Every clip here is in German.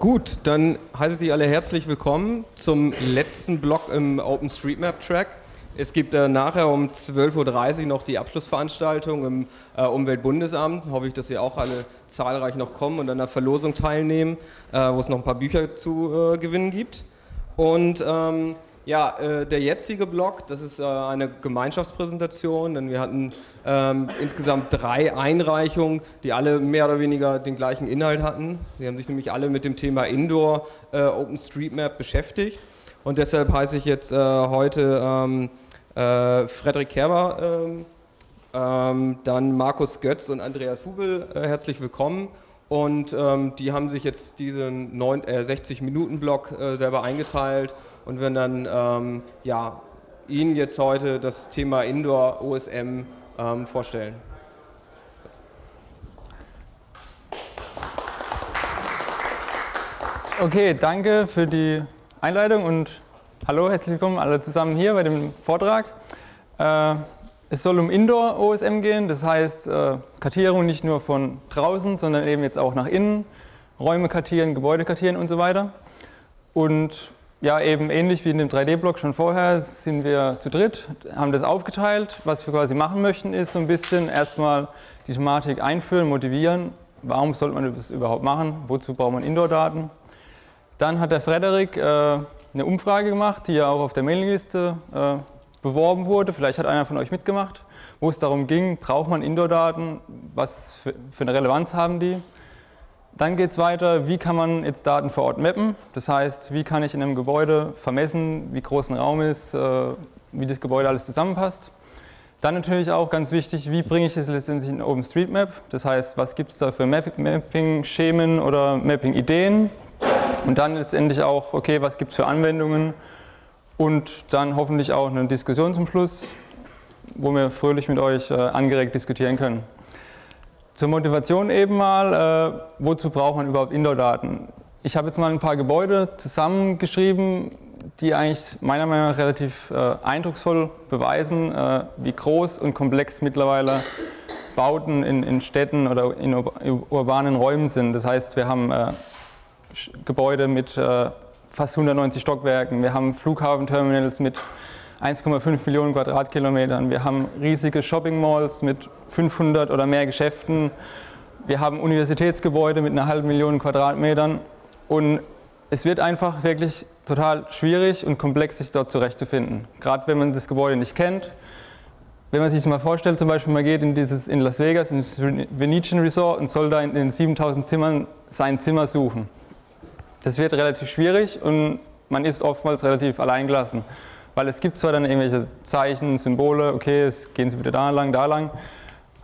Gut, dann heiße ich Sie alle herzlich willkommen zum letzten Block im OpenStreetMap-Track. Es gibt äh, nachher um 12.30 Uhr noch die Abschlussveranstaltung im äh, Umweltbundesamt. Hoffe ich, dass Sie auch alle zahlreich noch kommen und an der Verlosung teilnehmen, äh, wo es noch ein paar Bücher zu äh, gewinnen gibt. Und ähm, ja, äh, der jetzige Block, das ist äh, eine Gemeinschaftspräsentation, denn wir hatten ähm, insgesamt drei Einreichungen, die alle mehr oder weniger den gleichen Inhalt hatten. Sie haben sich nämlich alle mit dem Thema Indoor äh, OpenStreetMap beschäftigt und deshalb heiße ich jetzt äh, heute ähm, äh, Frederik Kerber, ähm, ähm, dann Markus Götz und Andreas Hubel äh, herzlich willkommen. Und ähm, die haben sich jetzt diesen 60-Minuten-Block selber eingeteilt und werden dann ähm, ja, Ihnen jetzt heute das Thema Indoor OSM ähm, vorstellen. Okay, danke für die Einleitung und hallo, herzlich willkommen alle zusammen hier bei dem Vortrag. Äh, es soll um Indoor OSM gehen, das heißt äh, Kartierung nicht nur von draußen, sondern eben jetzt auch nach innen, Räume kartieren, Gebäude kartieren und so weiter. Und ja, eben ähnlich wie in dem 3D-Block schon vorher sind wir zu dritt, haben das aufgeteilt. Was wir quasi machen möchten, ist so ein bisschen erstmal die Thematik einführen, motivieren. Warum sollte man das überhaupt machen? Wozu braucht man Indoor-Daten? Dann hat der Frederik äh, eine Umfrage gemacht, die ja auch auf der Mailingliste äh, beworben wurde. Vielleicht hat einer von euch mitgemacht, wo es darum ging, braucht man Indoor-Daten? Was für, für eine Relevanz haben die? Dann geht es weiter, wie kann man jetzt Daten vor Ort mappen? Das heißt, wie kann ich in einem Gebäude vermessen, wie groß ein Raum ist, äh, wie das Gebäude alles zusammenpasst. Dann natürlich auch ganz wichtig, wie bringe ich es letztendlich in OpenStreetMap? Das heißt, was gibt es da für Mapping-Schemen oder Mapping-Ideen? Und dann letztendlich auch, okay, was gibt es für Anwendungen? Und dann hoffentlich auch eine Diskussion zum Schluss, wo wir fröhlich mit euch äh, angeregt diskutieren können. Zur Motivation eben mal, äh, wozu braucht man überhaupt Indoor-Daten? Ich habe jetzt mal ein paar Gebäude zusammengeschrieben, die eigentlich meiner Meinung nach relativ äh, eindrucksvoll beweisen, äh, wie groß und komplex mittlerweile Bauten in, in Städten oder in ur urbanen Räumen sind. Das heißt, wir haben äh, Gebäude mit äh, fast 190 Stockwerken, wir haben Flughafenterminals mit 1,5 Millionen Quadratkilometern. Wir haben riesige Shopping Malls mit 500 oder mehr Geschäften. Wir haben Universitätsgebäude mit einer halben Million Quadratmetern. Und es wird einfach wirklich total schwierig und komplex, sich dort zurechtzufinden. Gerade wenn man das Gebäude nicht kennt. Wenn man sich das mal vorstellt, zum Beispiel, man geht in, dieses, in Las Vegas, ins Venetian Resort und soll da in den 7000 Zimmern sein Zimmer suchen. Das wird relativ schwierig und man ist oftmals relativ alleingelassen. Weil es gibt zwar dann irgendwelche Zeichen, Symbole, okay, es gehen Sie bitte da lang, da lang,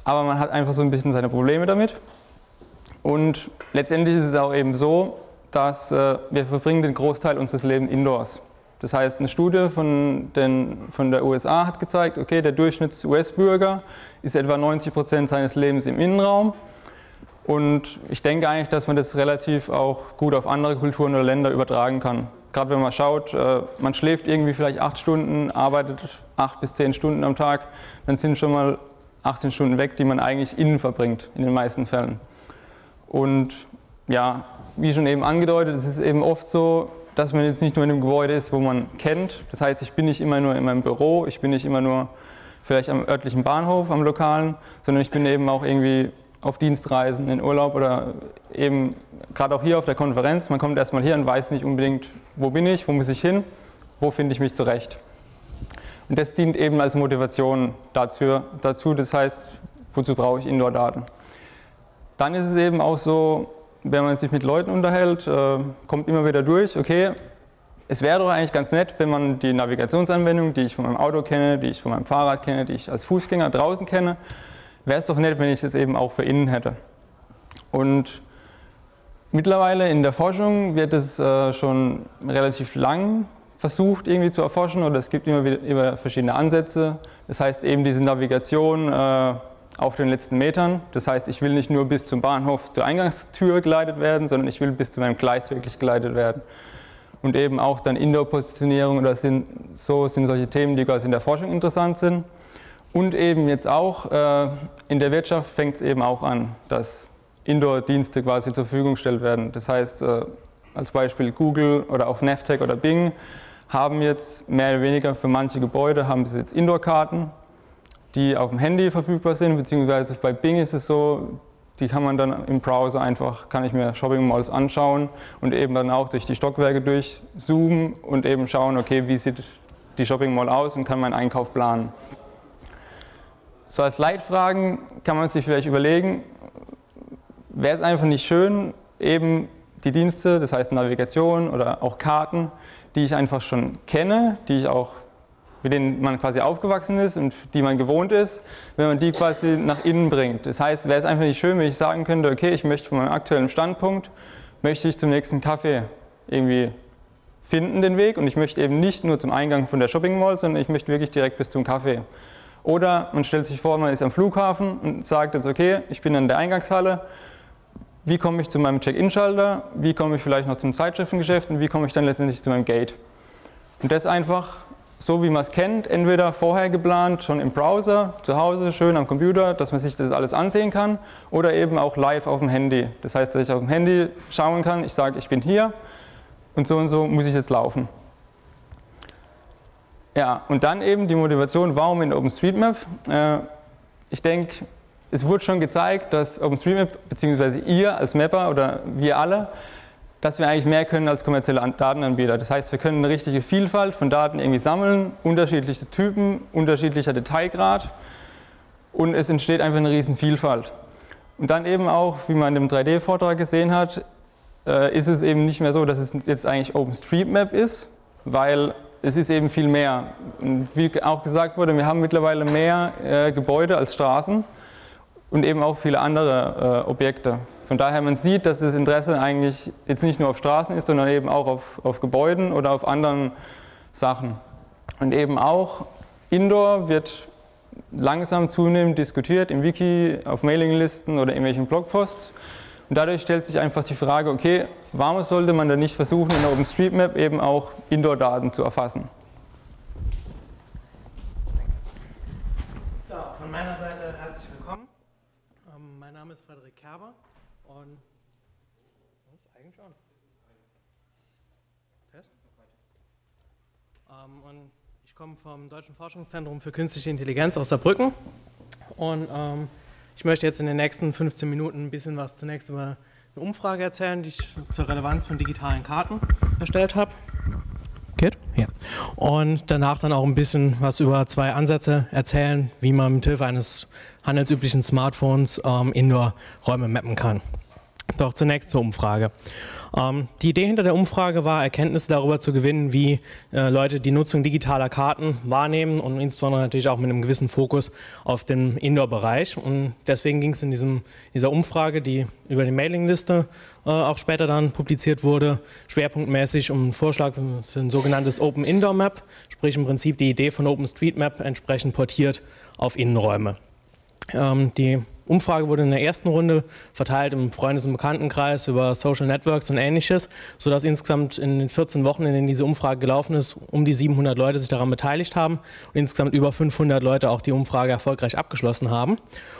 aber man hat einfach so ein bisschen seine Probleme damit. Und letztendlich ist es auch eben so, dass äh, wir verbringen den Großteil unseres Lebens indoors. Das heißt, eine Studie von, den, von der USA hat gezeigt, okay, der Durchschnitts-US-Bürger ist etwa 90 Prozent seines Lebens im Innenraum. Und ich denke eigentlich, dass man das relativ auch gut auf andere Kulturen oder Länder übertragen kann gerade wenn man schaut, äh, man schläft irgendwie vielleicht acht Stunden, arbeitet acht bis zehn Stunden am Tag, dann sind schon mal 18 Stunden weg, die man eigentlich innen verbringt, in den meisten Fällen. Und ja, wie schon eben angedeutet, es ist eben oft so, dass man jetzt nicht nur in einem Gebäude ist, wo man kennt. Das heißt, ich bin nicht immer nur in meinem Büro, ich bin nicht immer nur vielleicht am örtlichen Bahnhof, am lokalen, sondern ich bin eben auch irgendwie auf Dienstreisen, in Urlaub oder eben gerade auch hier auf der Konferenz. Man kommt erstmal hier und weiß nicht unbedingt, wo bin ich, wo muss ich hin, wo finde ich mich zurecht. Und das dient eben als Motivation dazu, dazu das heißt, wozu brauche ich Indoor-Daten. Dann ist es eben auch so, wenn man sich mit Leuten unterhält, äh, kommt immer wieder durch, okay, es wäre doch eigentlich ganz nett, wenn man die Navigationsanwendung, die ich von meinem Auto kenne, die ich von meinem Fahrrad kenne, die ich als Fußgänger draußen kenne, wäre es doch nett, wenn ich das eben auch für innen hätte. Und mittlerweile in der Forschung wird es äh, schon relativ lang versucht irgendwie zu erforschen oder es gibt immer wieder immer verschiedene Ansätze. Das heißt eben diese Navigation äh, auf den letzten Metern. Das heißt, ich will nicht nur bis zum Bahnhof zur Eingangstür geleitet werden, sondern ich will bis zu meinem Gleis wirklich geleitet werden. Und eben auch dann Indoor-Positionierung oder sind, so sind solche Themen, die quasi in der Forschung interessant sind. Und eben jetzt auch äh, in der Wirtschaft fängt es eben auch an, dass Indoor-Dienste quasi zur Verfügung gestellt werden. Das heißt, äh, als Beispiel Google oder auch Navtech oder Bing, haben jetzt mehr oder weniger für manche Gebäude haben sie jetzt Indoor-Karten, die auf dem Handy verfügbar sind, beziehungsweise bei Bing ist es so, die kann man dann im Browser einfach, kann ich mir Shopping Malls anschauen und eben dann auch durch die Stockwerke durchzoomen und eben schauen, okay, wie sieht die Shopping Mall aus und kann meinen Einkauf planen. So als Leitfragen kann man sich vielleicht überlegen, wäre es einfach nicht schön, eben die Dienste, das heißt Navigation oder auch Karten, die ich einfach schon kenne, die ich auch mit denen man quasi aufgewachsen ist und die man gewohnt ist, wenn man die quasi nach innen bringt. Das heißt, wäre es einfach nicht schön, wenn ich sagen könnte, okay, ich möchte von meinem aktuellen Standpunkt, möchte ich zum nächsten Kaffee irgendwie finden den Weg und ich möchte eben nicht nur zum Eingang von der Shopping Mall, sondern ich möchte wirklich direkt bis zum Kaffee. Oder man stellt sich vor, man ist am Flughafen und sagt jetzt, okay, ich bin in der Eingangshalle, wie komme ich zu meinem Check-in-Schalter, wie komme ich vielleicht noch zum Zeitschriftengeschäft und wie komme ich dann letztendlich zu meinem Gate. Und das einfach so, wie man es kennt, entweder vorher geplant, schon im Browser, zu Hause, schön am Computer, dass man sich das alles ansehen kann, oder eben auch live auf dem Handy. Das heißt, dass ich auf dem Handy schauen kann, ich sage, ich bin hier und so und so muss ich jetzt laufen. Ja, und dann eben die Motivation, warum in OpenStreetMap? Äh, ich denke, es wurde schon gezeigt, dass OpenStreetMap, beziehungsweise ihr als Mapper oder wir alle, dass wir eigentlich mehr können als kommerzielle Datenanbieter. Das heißt, wir können eine richtige Vielfalt von Daten irgendwie sammeln, unterschiedliche Typen, unterschiedlicher Detailgrad und es entsteht einfach eine riesen Vielfalt. Und dann eben auch, wie man in dem 3D-Vortrag gesehen hat, äh, ist es eben nicht mehr so, dass es jetzt eigentlich OpenStreetMap ist, weil es ist eben viel mehr. Wie auch gesagt wurde, wir haben mittlerweile mehr äh, Gebäude als Straßen und eben auch viele andere äh, Objekte. Von daher man sieht, dass das Interesse eigentlich jetzt nicht nur auf Straßen ist, sondern eben auch auf, auf Gebäuden oder auf anderen Sachen. Und eben auch Indoor wird langsam zunehmend diskutiert im Wiki, auf Mailinglisten oder irgendwelchen Blogposts. Und dadurch stellt sich einfach die Frage, okay, warum sollte man denn nicht versuchen, in der OpenStreetMap eben auch Indoor-Daten zu erfassen? So, von meiner Seite herzlich willkommen. Ähm, mein Name ist Frederik Kerber und eigentlich schon. Test? Und ich komme vom Deutschen Forschungszentrum für Künstliche Intelligenz aus Saarbrücken und ähm, ich möchte jetzt in den nächsten 15 Minuten ein bisschen was zunächst über eine Umfrage erzählen, die ich zur Relevanz von digitalen Karten erstellt habe. Geht? Ja. Und danach dann auch ein bisschen was über zwei Ansätze erzählen, wie man mit Hilfe eines handelsüblichen Smartphones ähm, Indoor-Räume mappen kann. Doch zunächst zur Umfrage. Ähm, die Idee hinter der Umfrage war, Erkenntnisse darüber zu gewinnen, wie äh, Leute die Nutzung digitaler Karten wahrnehmen und insbesondere natürlich auch mit einem gewissen Fokus auf den Indoor-Bereich. Und deswegen ging es in diesem, dieser Umfrage, die über die Mailingliste äh, auch später dann publiziert wurde, schwerpunktmäßig um einen Vorschlag für, für ein sogenanntes Open Indoor Map, sprich im Prinzip die Idee von OpenStreetMap entsprechend portiert auf Innenräume. Ähm, die Umfrage wurde in der ersten Runde verteilt im Freundes- und Bekanntenkreis über Social Networks und ähnliches, sodass insgesamt in den 14 Wochen, in denen diese Umfrage gelaufen ist, um die 700 Leute sich daran beteiligt haben und insgesamt über 500 Leute auch die Umfrage erfolgreich abgeschlossen haben.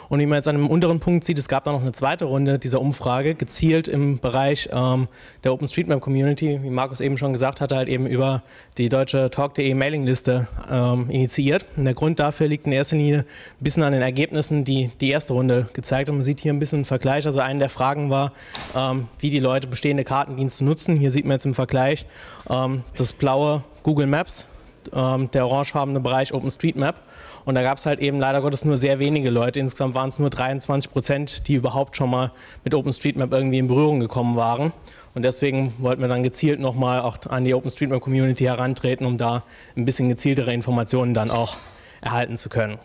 Und wie man jetzt an einem unteren Punkt sieht, es gab dann noch eine zweite Runde dieser Umfrage, gezielt im Bereich ähm, der OpenStreetMap Community, wie Markus eben schon gesagt hatte, halt eben über die deutsche Talk.de Mailingliste ähm, initiiert. Und der Grund dafür liegt in erster Linie ein bisschen an den Ergebnissen, die die erste Runde gezeigt hat. Man sieht hier ein bisschen einen Vergleich. Also eine der Fragen war, ähm, wie die Leute bestehende Kartendienste nutzen. Hier sieht man jetzt im Vergleich ähm, das blaue Google Maps, ähm, der orangefarbene Bereich OpenStreetMap. Und da gab es halt eben leider Gottes nur sehr wenige Leute. Insgesamt waren es nur 23 Prozent, die überhaupt schon mal mit OpenStreetMap irgendwie in Berührung gekommen waren. Und deswegen wollten wir dann gezielt nochmal auch an die OpenStreetMap-Community herantreten, um da ein bisschen gezieltere Informationen dann auch erhalten zu können.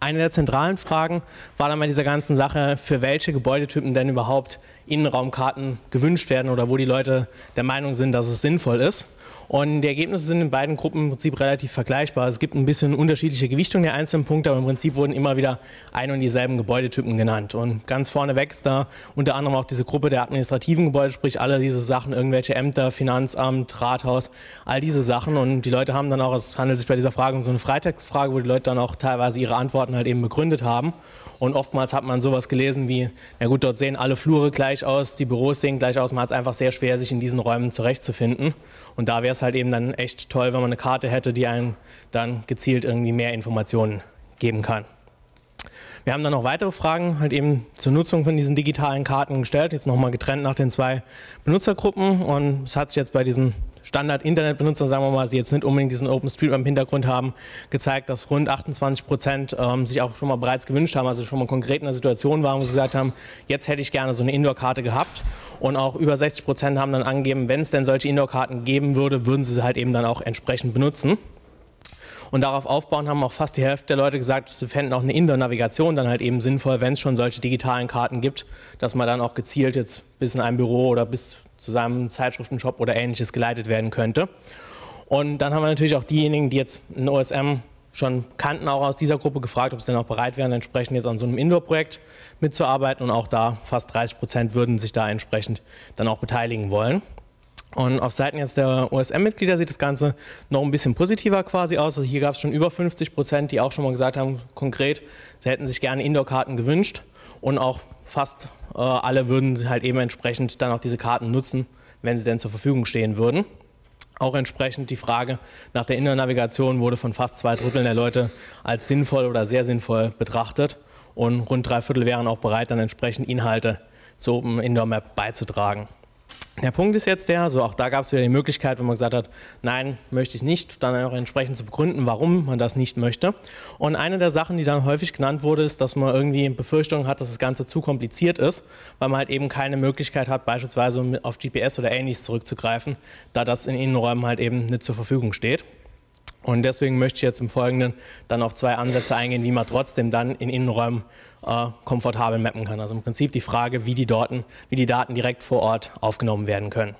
Eine der zentralen Fragen war dann bei dieser ganzen Sache, für welche Gebäudetypen denn überhaupt Innenraumkarten gewünscht werden oder wo die Leute der Meinung sind, dass es sinnvoll ist. Und die Ergebnisse sind in beiden Gruppen im Prinzip relativ vergleichbar. Es gibt ein bisschen unterschiedliche Gewichtung der einzelnen Punkte, aber im Prinzip wurden immer wieder ein und dieselben Gebäudetypen genannt. Und ganz vorneweg ist da unter anderem auch diese Gruppe der administrativen Gebäude, sprich alle diese Sachen, irgendwelche Ämter, Finanzamt, Rathaus, all diese Sachen. Und die Leute haben dann auch, es handelt sich bei dieser Frage um so eine Freitextfrage, wo die Leute dann auch teilweise ihre Antworten Antworten halt eben begründet haben. Und oftmals hat man sowas gelesen wie, na gut, dort sehen alle Flure gleich aus, die Büros sehen gleich aus, man hat es einfach sehr schwer, sich in diesen Räumen zurechtzufinden. Und da wäre es halt eben dann echt toll, wenn man eine Karte hätte, die einem dann gezielt irgendwie mehr Informationen geben kann. Wir haben dann noch weitere Fragen halt eben zur Nutzung von diesen digitalen Karten gestellt, jetzt nochmal getrennt nach den zwei Benutzergruppen und es hat sich jetzt bei diesem Standard-Internetbenutzer, sagen wir mal, die jetzt nicht unbedingt diesen OpenStreetMap im Hintergrund haben, gezeigt, dass rund 28 Prozent ähm, sich auch schon mal bereits gewünscht haben, also schon mal konkret in der Situation waren, wo sie gesagt haben, jetzt hätte ich gerne so eine Indoor-Karte gehabt. Und auch über 60 Prozent haben dann angegeben, wenn es denn solche Indoor-Karten geben würde, würden sie sie halt eben dann auch entsprechend benutzen. Und darauf aufbauen haben auch fast die Hälfte der Leute gesagt, sie fänden auch eine Indoor-Navigation dann halt eben sinnvoll, wenn es schon solche digitalen Karten gibt, dass man dann auch gezielt jetzt bis in ein Büro oder bis zu seinem Zeitschriftenshop oder ähnliches geleitet werden könnte. Und dann haben wir natürlich auch diejenigen, die jetzt ein OSM schon kannten, auch aus dieser Gruppe gefragt, ob sie denn auch bereit wären, entsprechend jetzt an so einem Indoor-Projekt mitzuarbeiten. Und auch da fast 30 Prozent würden sich da entsprechend dann auch beteiligen wollen. Und auf Seiten jetzt der OSM-Mitglieder sieht das Ganze noch ein bisschen positiver quasi aus. Also hier gab es schon über 50 Prozent, die auch schon mal gesagt haben, konkret, sie hätten sich gerne Indoor-Karten gewünscht. Und auch fast äh, alle würden halt eben entsprechend dann auch diese Karten nutzen, wenn sie denn zur Verfügung stehen würden. Auch entsprechend die Frage nach der Indoor-Navigation wurde von fast zwei Dritteln der Leute als sinnvoll oder sehr sinnvoll betrachtet. Und rund drei Viertel wären auch bereit, dann entsprechend Inhalte zur Open Indoor Map beizutragen. Der Punkt ist jetzt der, so auch da gab es wieder die Möglichkeit, wenn man gesagt hat, nein, möchte ich nicht, dann auch entsprechend zu begründen, warum man das nicht möchte. Und eine der Sachen, die dann häufig genannt wurde, ist, dass man irgendwie Befürchtungen hat, dass das Ganze zu kompliziert ist, weil man halt eben keine Möglichkeit hat, beispielsweise auf GPS oder ähnliches zurückzugreifen, da das in Innenräumen halt eben nicht zur Verfügung steht. Und deswegen möchte ich jetzt im Folgenden dann auf zwei Ansätze eingehen, wie man trotzdem dann in Innenräumen äh, komfortabel mappen kann. Also im Prinzip die Frage, wie die, Daten, wie die Daten direkt vor Ort aufgenommen werden können.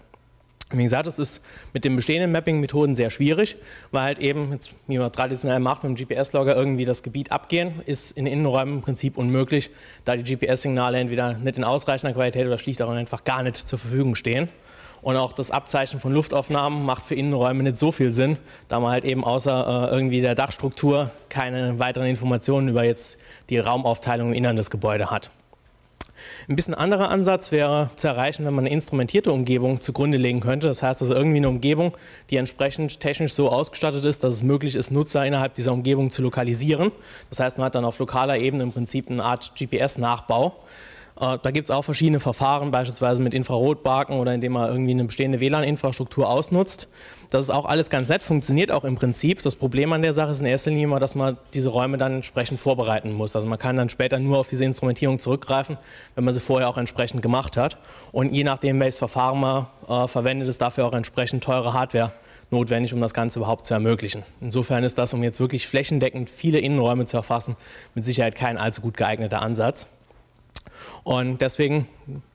Wie gesagt, es ist mit den bestehenden Mapping-Methoden sehr schwierig, weil halt eben, jetzt, wie man traditionell macht, mit dem GPS-Logger irgendwie das Gebiet abgehen, ist in Innenräumen im Prinzip unmöglich, da die GPS-Signale entweder nicht in ausreichender Qualität oder schlicht auch einfach gar nicht zur Verfügung stehen. Und auch das Abzeichnen von Luftaufnahmen macht für Innenräume nicht so viel Sinn, da man halt eben außer äh, irgendwie der Dachstruktur keine weiteren Informationen über jetzt die Raumaufteilung im Innern des Gebäudes hat. Ein bisschen anderer Ansatz wäre zu erreichen, wenn man eine instrumentierte Umgebung zugrunde legen könnte. Das heißt also irgendwie eine Umgebung, die entsprechend technisch so ausgestattet ist, dass es möglich ist, Nutzer innerhalb dieser Umgebung zu lokalisieren. Das heißt, man hat dann auf lokaler Ebene im Prinzip eine Art GPS-Nachbau. Äh, da gibt es auch verschiedene Verfahren, beispielsweise mit Infrarotbarken oder indem man irgendwie eine bestehende WLAN-Infrastruktur ausnutzt. Das ist auch alles ganz nett, funktioniert auch im Prinzip. Das Problem an der Sache ist in erster Linie immer, dass man diese Räume dann entsprechend vorbereiten muss. Also man kann dann später nur auf diese Instrumentierung zurückgreifen, wenn man sie vorher auch entsprechend gemacht hat. Und je nachdem, welches Verfahren man äh, verwendet, ist dafür auch entsprechend teure Hardware notwendig, um das Ganze überhaupt zu ermöglichen. Insofern ist das, um jetzt wirklich flächendeckend viele Innenräume zu erfassen, mit Sicherheit kein allzu gut geeigneter Ansatz. Und deswegen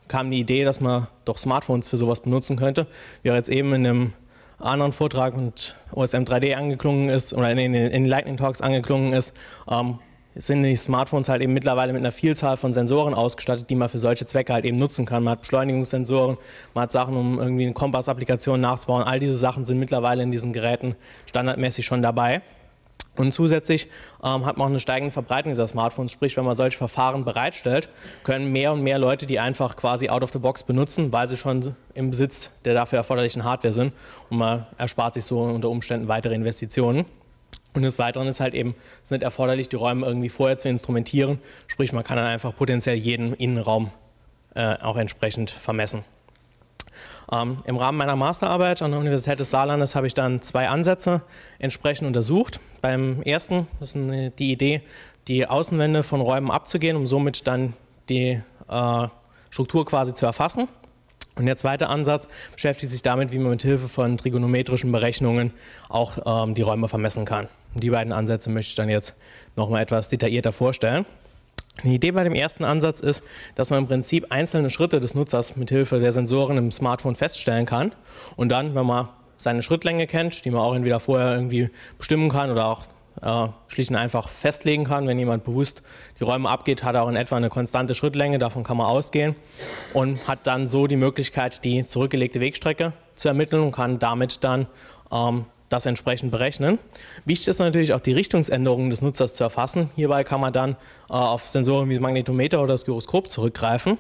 kam die Idee, dass man doch Smartphones für sowas benutzen könnte. Wie auch jetzt eben in einem anderen Vortrag mit OSM 3D angeklungen ist oder in den, in Lightning Talks angeklungen ist, ähm, sind die Smartphones halt eben mittlerweile mit einer Vielzahl von Sensoren ausgestattet, die man für solche Zwecke halt eben nutzen kann. Man hat Beschleunigungssensoren, man hat Sachen, um irgendwie eine Kompass-Applikation nachzubauen. All diese Sachen sind mittlerweile in diesen Geräten standardmäßig schon dabei. Und zusätzlich ähm, hat man auch eine steigende Verbreitung dieser Smartphones, sprich, wenn man solche Verfahren bereitstellt, können mehr und mehr Leute die einfach quasi out of the box benutzen, weil sie schon im Besitz der dafür erforderlichen Hardware sind und man erspart sich so unter Umständen weitere Investitionen. Und des Weiteren ist halt eben, es nicht erforderlich, die Räume irgendwie vorher zu instrumentieren, sprich, man kann dann einfach potenziell jeden Innenraum äh, auch entsprechend vermessen. Ähm, Im Rahmen meiner Masterarbeit an der Universität des Saarlandes habe ich dann zwei Ansätze entsprechend untersucht. Beim ersten ist die Idee, die Außenwände von Räumen abzugehen, um somit dann die äh, Struktur quasi zu erfassen. Und der zweite Ansatz beschäftigt sich damit, wie man mit Hilfe von trigonometrischen Berechnungen auch ähm, die Räume vermessen kann. Und die beiden Ansätze möchte ich dann jetzt nochmal etwas detaillierter vorstellen. Die Idee bei dem ersten Ansatz ist, dass man im Prinzip einzelne Schritte des Nutzers mit Hilfe der Sensoren im Smartphone feststellen kann und dann, wenn man seine Schrittlänge kennt, die man auch entweder vorher irgendwie bestimmen kann oder auch äh, schlicht und einfach festlegen kann. Wenn jemand bewusst die Räume abgeht, hat er auch in etwa eine konstante Schrittlänge, davon kann man ausgehen und hat dann so die Möglichkeit, die zurückgelegte Wegstrecke zu ermitteln und kann damit dann ähm, das entsprechend berechnen. Wichtig ist natürlich auch die Richtungsänderungen des Nutzers zu erfassen. Hierbei kann man dann äh, auf Sensoren wie Magnetometer oder das Gyroskop zurückgreifen.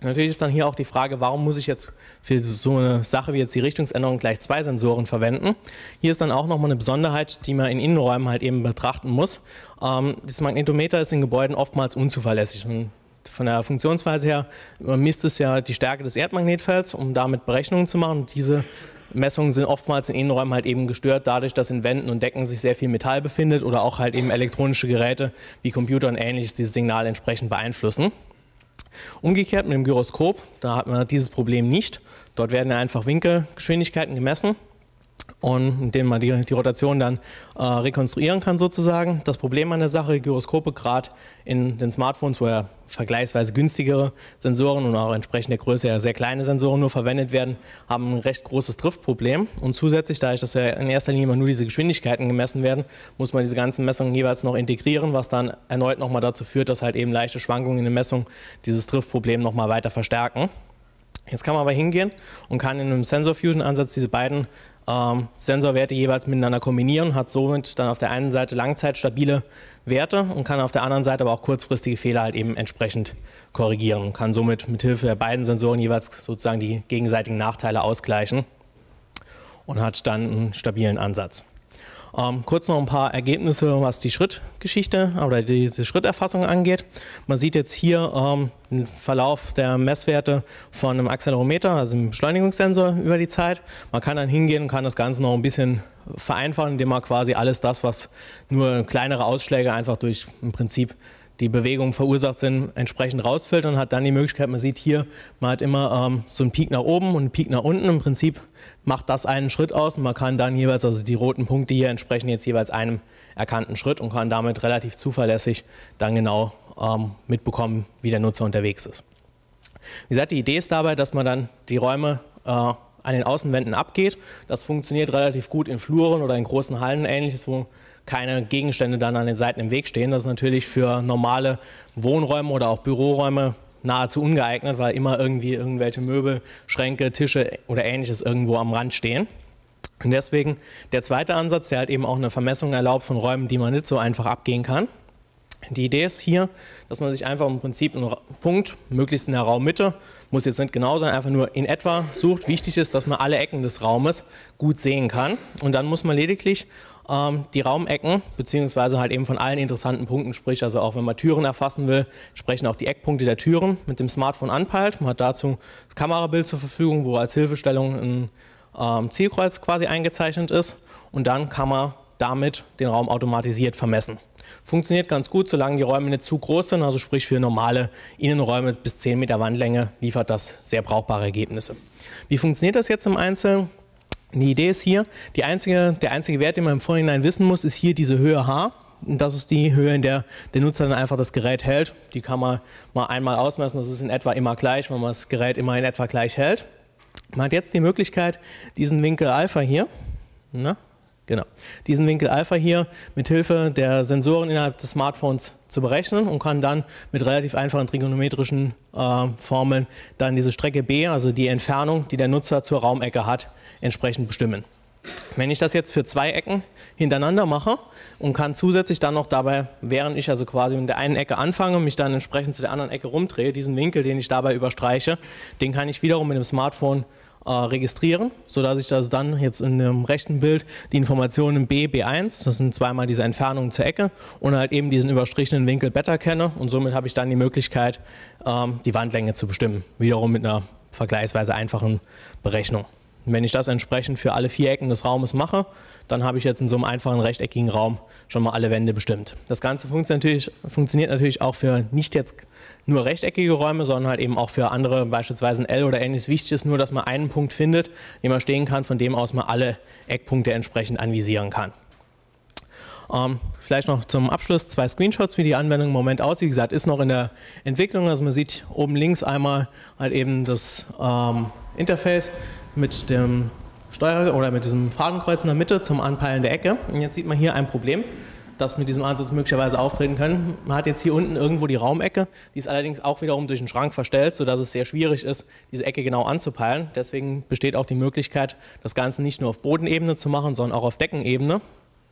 Natürlich ist dann hier auch die Frage, warum muss ich jetzt für so eine Sache wie jetzt die Richtungsänderung gleich zwei Sensoren verwenden? Hier ist dann auch nochmal eine Besonderheit, die man in Innenräumen halt eben betrachten muss. Ähm, das Magnetometer ist in Gebäuden oftmals unzuverlässig. Und von der Funktionsweise her misst es ja die Stärke des Erdmagnetfelds, um damit Berechnungen zu machen. diese Messungen sind oftmals in Innenräumen halt eben gestört, dadurch, dass in Wänden und Decken sich sehr viel Metall befindet oder auch halt eben elektronische Geräte wie Computer und ähnliches dieses Signal entsprechend beeinflussen. Umgekehrt mit dem Gyroskop, da hat man dieses Problem nicht. Dort werden einfach Winkelgeschwindigkeiten gemessen und in denen man die, die Rotation dann äh, rekonstruieren kann sozusagen. Das Problem an der Sache, Gyroskope gerade in den Smartphones, wo ja vergleichsweise günstigere Sensoren und auch entsprechend der Größe ja sehr kleine Sensoren nur verwendet werden, haben ein recht großes Driftproblem. Und zusätzlich, dadurch, dass ja in erster Linie immer nur diese Geschwindigkeiten gemessen werden, muss man diese ganzen Messungen jeweils noch integrieren, was dann erneut nochmal dazu führt, dass halt eben leichte Schwankungen in der Messung dieses Driftproblem nochmal weiter verstärken. Jetzt kann man aber hingehen und kann in einem Sensor Fusion Ansatz diese beiden ähm, Sensorwerte jeweils miteinander kombinieren, hat somit dann auf der einen Seite langzeitstabile Werte und kann auf der anderen Seite aber auch kurzfristige Fehler halt eben entsprechend korrigieren und kann somit mit Hilfe der beiden Sensoren jeweils sozusagen die gegenseitigen Nachteile ausgleichen und hat dann einen stabilen Ansatz. Ähm, kurz noch ein paar Ergebnisse, was die Schrittgeschichte oder diese Schritterfassung angeht. Man sieht jetzt hier ähm, den Verlauf der Messwerte von einem Accelerometer, also einem Beschleunigungssensor über die Zeit. Man kann dann hingehen und kann das Ganze noch ein bisschen vereinfachen, indem man quasi alles das, was nur kleinere Ausschläge einfach durch im Prinzip die Bewegung verursacht sind, entsprechend rausfiltern und hat dann die Möglichkeit, man sieht hier, man hat immer ähm, so einen Peak nach oben und einen Peak nach unten. Im Prinzip macht das einen Schritt aus und man kann dann jeweils, also die roten Punkte hier entsprechen jetzt jeweils einem erkannten Schritt und kann damit relativ zuverlässig dann genau ähm, mitbekommen, wie der Nutzer unterwegs ist. Wie gesagt, die Idee ist dabei, dass man dann die Räume äh, an den Außenwänden abgeht. Das funktioniert relativ gut in Fluren oder in großen Hallen ähnliches, wo keine Gegenstände dann an den Seiten im Weg stehen. Das ist natürlich für normale Wohnräume oder auch Büroräume nahezu ungeeignet, weil immer irgendwie irgendwelche Möbel, Schränke, Tische oder ähnliches irgendwo am Rand stehen. Und deswegen der zweite Ansatz, der halt eben auch eine Vermessung erlaubt von Räumen, die man nicht so einfach abgehen kann. Die Idee ist hier, dass man sich einfach im Prinzip einen Punkt, möglichst in der Raummitte, muss jetzt nicht genau sein, einfach nur in etwa sucht. Wichtig ist, dass man alle Ecken des Raumes gut sehen kann. Und dann muss man lediglich ähm, die Raumecken, beziehungsweise halt eben von allen interessanten Punkten, sprich also auch wenn man Türen erfassen will, sprechen auch die Eckpunkte der Türen mit dem Smartphone anpeilt. Man hat dazu das Kamerabild zur Verfügung, wo als Hilfestellung ein ähm, Zielkreuz quasi eingezeichnet ist und dann kann man damit den Raum automatisiert vermessen. Funktioniert ganz gut, solange die Räume nicht zu groß sind, also sprich für normale Innenräume bis 10 Meter Wandlänge liefert das sehr brauchbare Ergebnisse. Wie funktioniert das jetzt im Einzelnen? Die Idee ist hier, einzige, der einzige Wert, den man im Vorhinein wissen muss, ist hier diese Höhe H. Das ist die Höhe, in der der Nutzer dann einfach das Gerät hält. Die kann man mal einmal ausmessen, das ist in etwa immer gleich, wenn man das Gerät immer in etwa gleich hält. Man hat jetzt die Möglichkeit, diesen Winkel Alpha hier, na, genau, diesen Winkel Alpha hier mit Hilfe der Sensoren innerhalb des Smartphones zu berechnen und kann dann mit relativ einfachen trigonometrischen äh, Formeln dann diese Strecke B, also die Entfernung, die der Nutzer zur Raumecke hat, entsprechend bestimmen. Wenn ich das jetzt für zwei Ecken hintereinander mache und kann zusätzlich dann noch dabei, während ich also quasi mit der einen Ecke anfange, mich dann entsprechend zu der anderen Ecke rumdrehe, diesen Winkel, den ich dabei überstreiche, den kann ich wiederum mit dem Smartphone äh, registrieren, sodass ich das dann jetzt in dem rechten Bild die Informationen B, B1, das sind zweimal diese Entfernungen zur Ecke und halt eben diesen überstrichenen Winkel Beta kenne und somit habe ich dann die Möglichkeit, ähm, die Wandlänge zu bestimmen, wiederum mit einer vergleichsweise einfachen Berechnung. Wenn ich das entsprechend für alle vier Ecken des Raumes mache, dann habe ich jetzt in so einem einfachen rechteckigen Raum schon mal alle Wände bestimmt. Das Ganze funktioniert natürlich, funktioniert natürlich auch für nicht jetzt nur rechteckige Räume, sondern halt eben auch für andere, beispielsweise ein L oder ähnliches. Wichtig ist nur, dass man einen Punkt findet, den man stehen kann, von dem aus man alle Eckpunkte entsprechend anvisieren kann. Ähm, vielleicht noch zum Abschluss zwei Screenshots, wie die Anwendung im Moment aussieht. Wie gesagt, ist noch in der Entwicklung. Also man sieht oben links einmal halt eben das ähm, Interface mit dem Steuer oder mit diesem Fadenkreuz in der Mitte zum Anpeilen der Ecke. Und jetzt sieht man hier ein Problem. Das mit diesem Ansatz möglicherweise auftreten können. Man hat jetzt hier unten irgendwo die Raumecke, die ist allerdings auch wiederum durch einen Schrank verstellt, sodass es sehr schwierig ist, diese Ecke genau anzupeilen. Deswegen besteht auch die Möglichkeit, das Ganze nicht nur auf Bodenebene zu machen, sondern auch auf Deckenebene.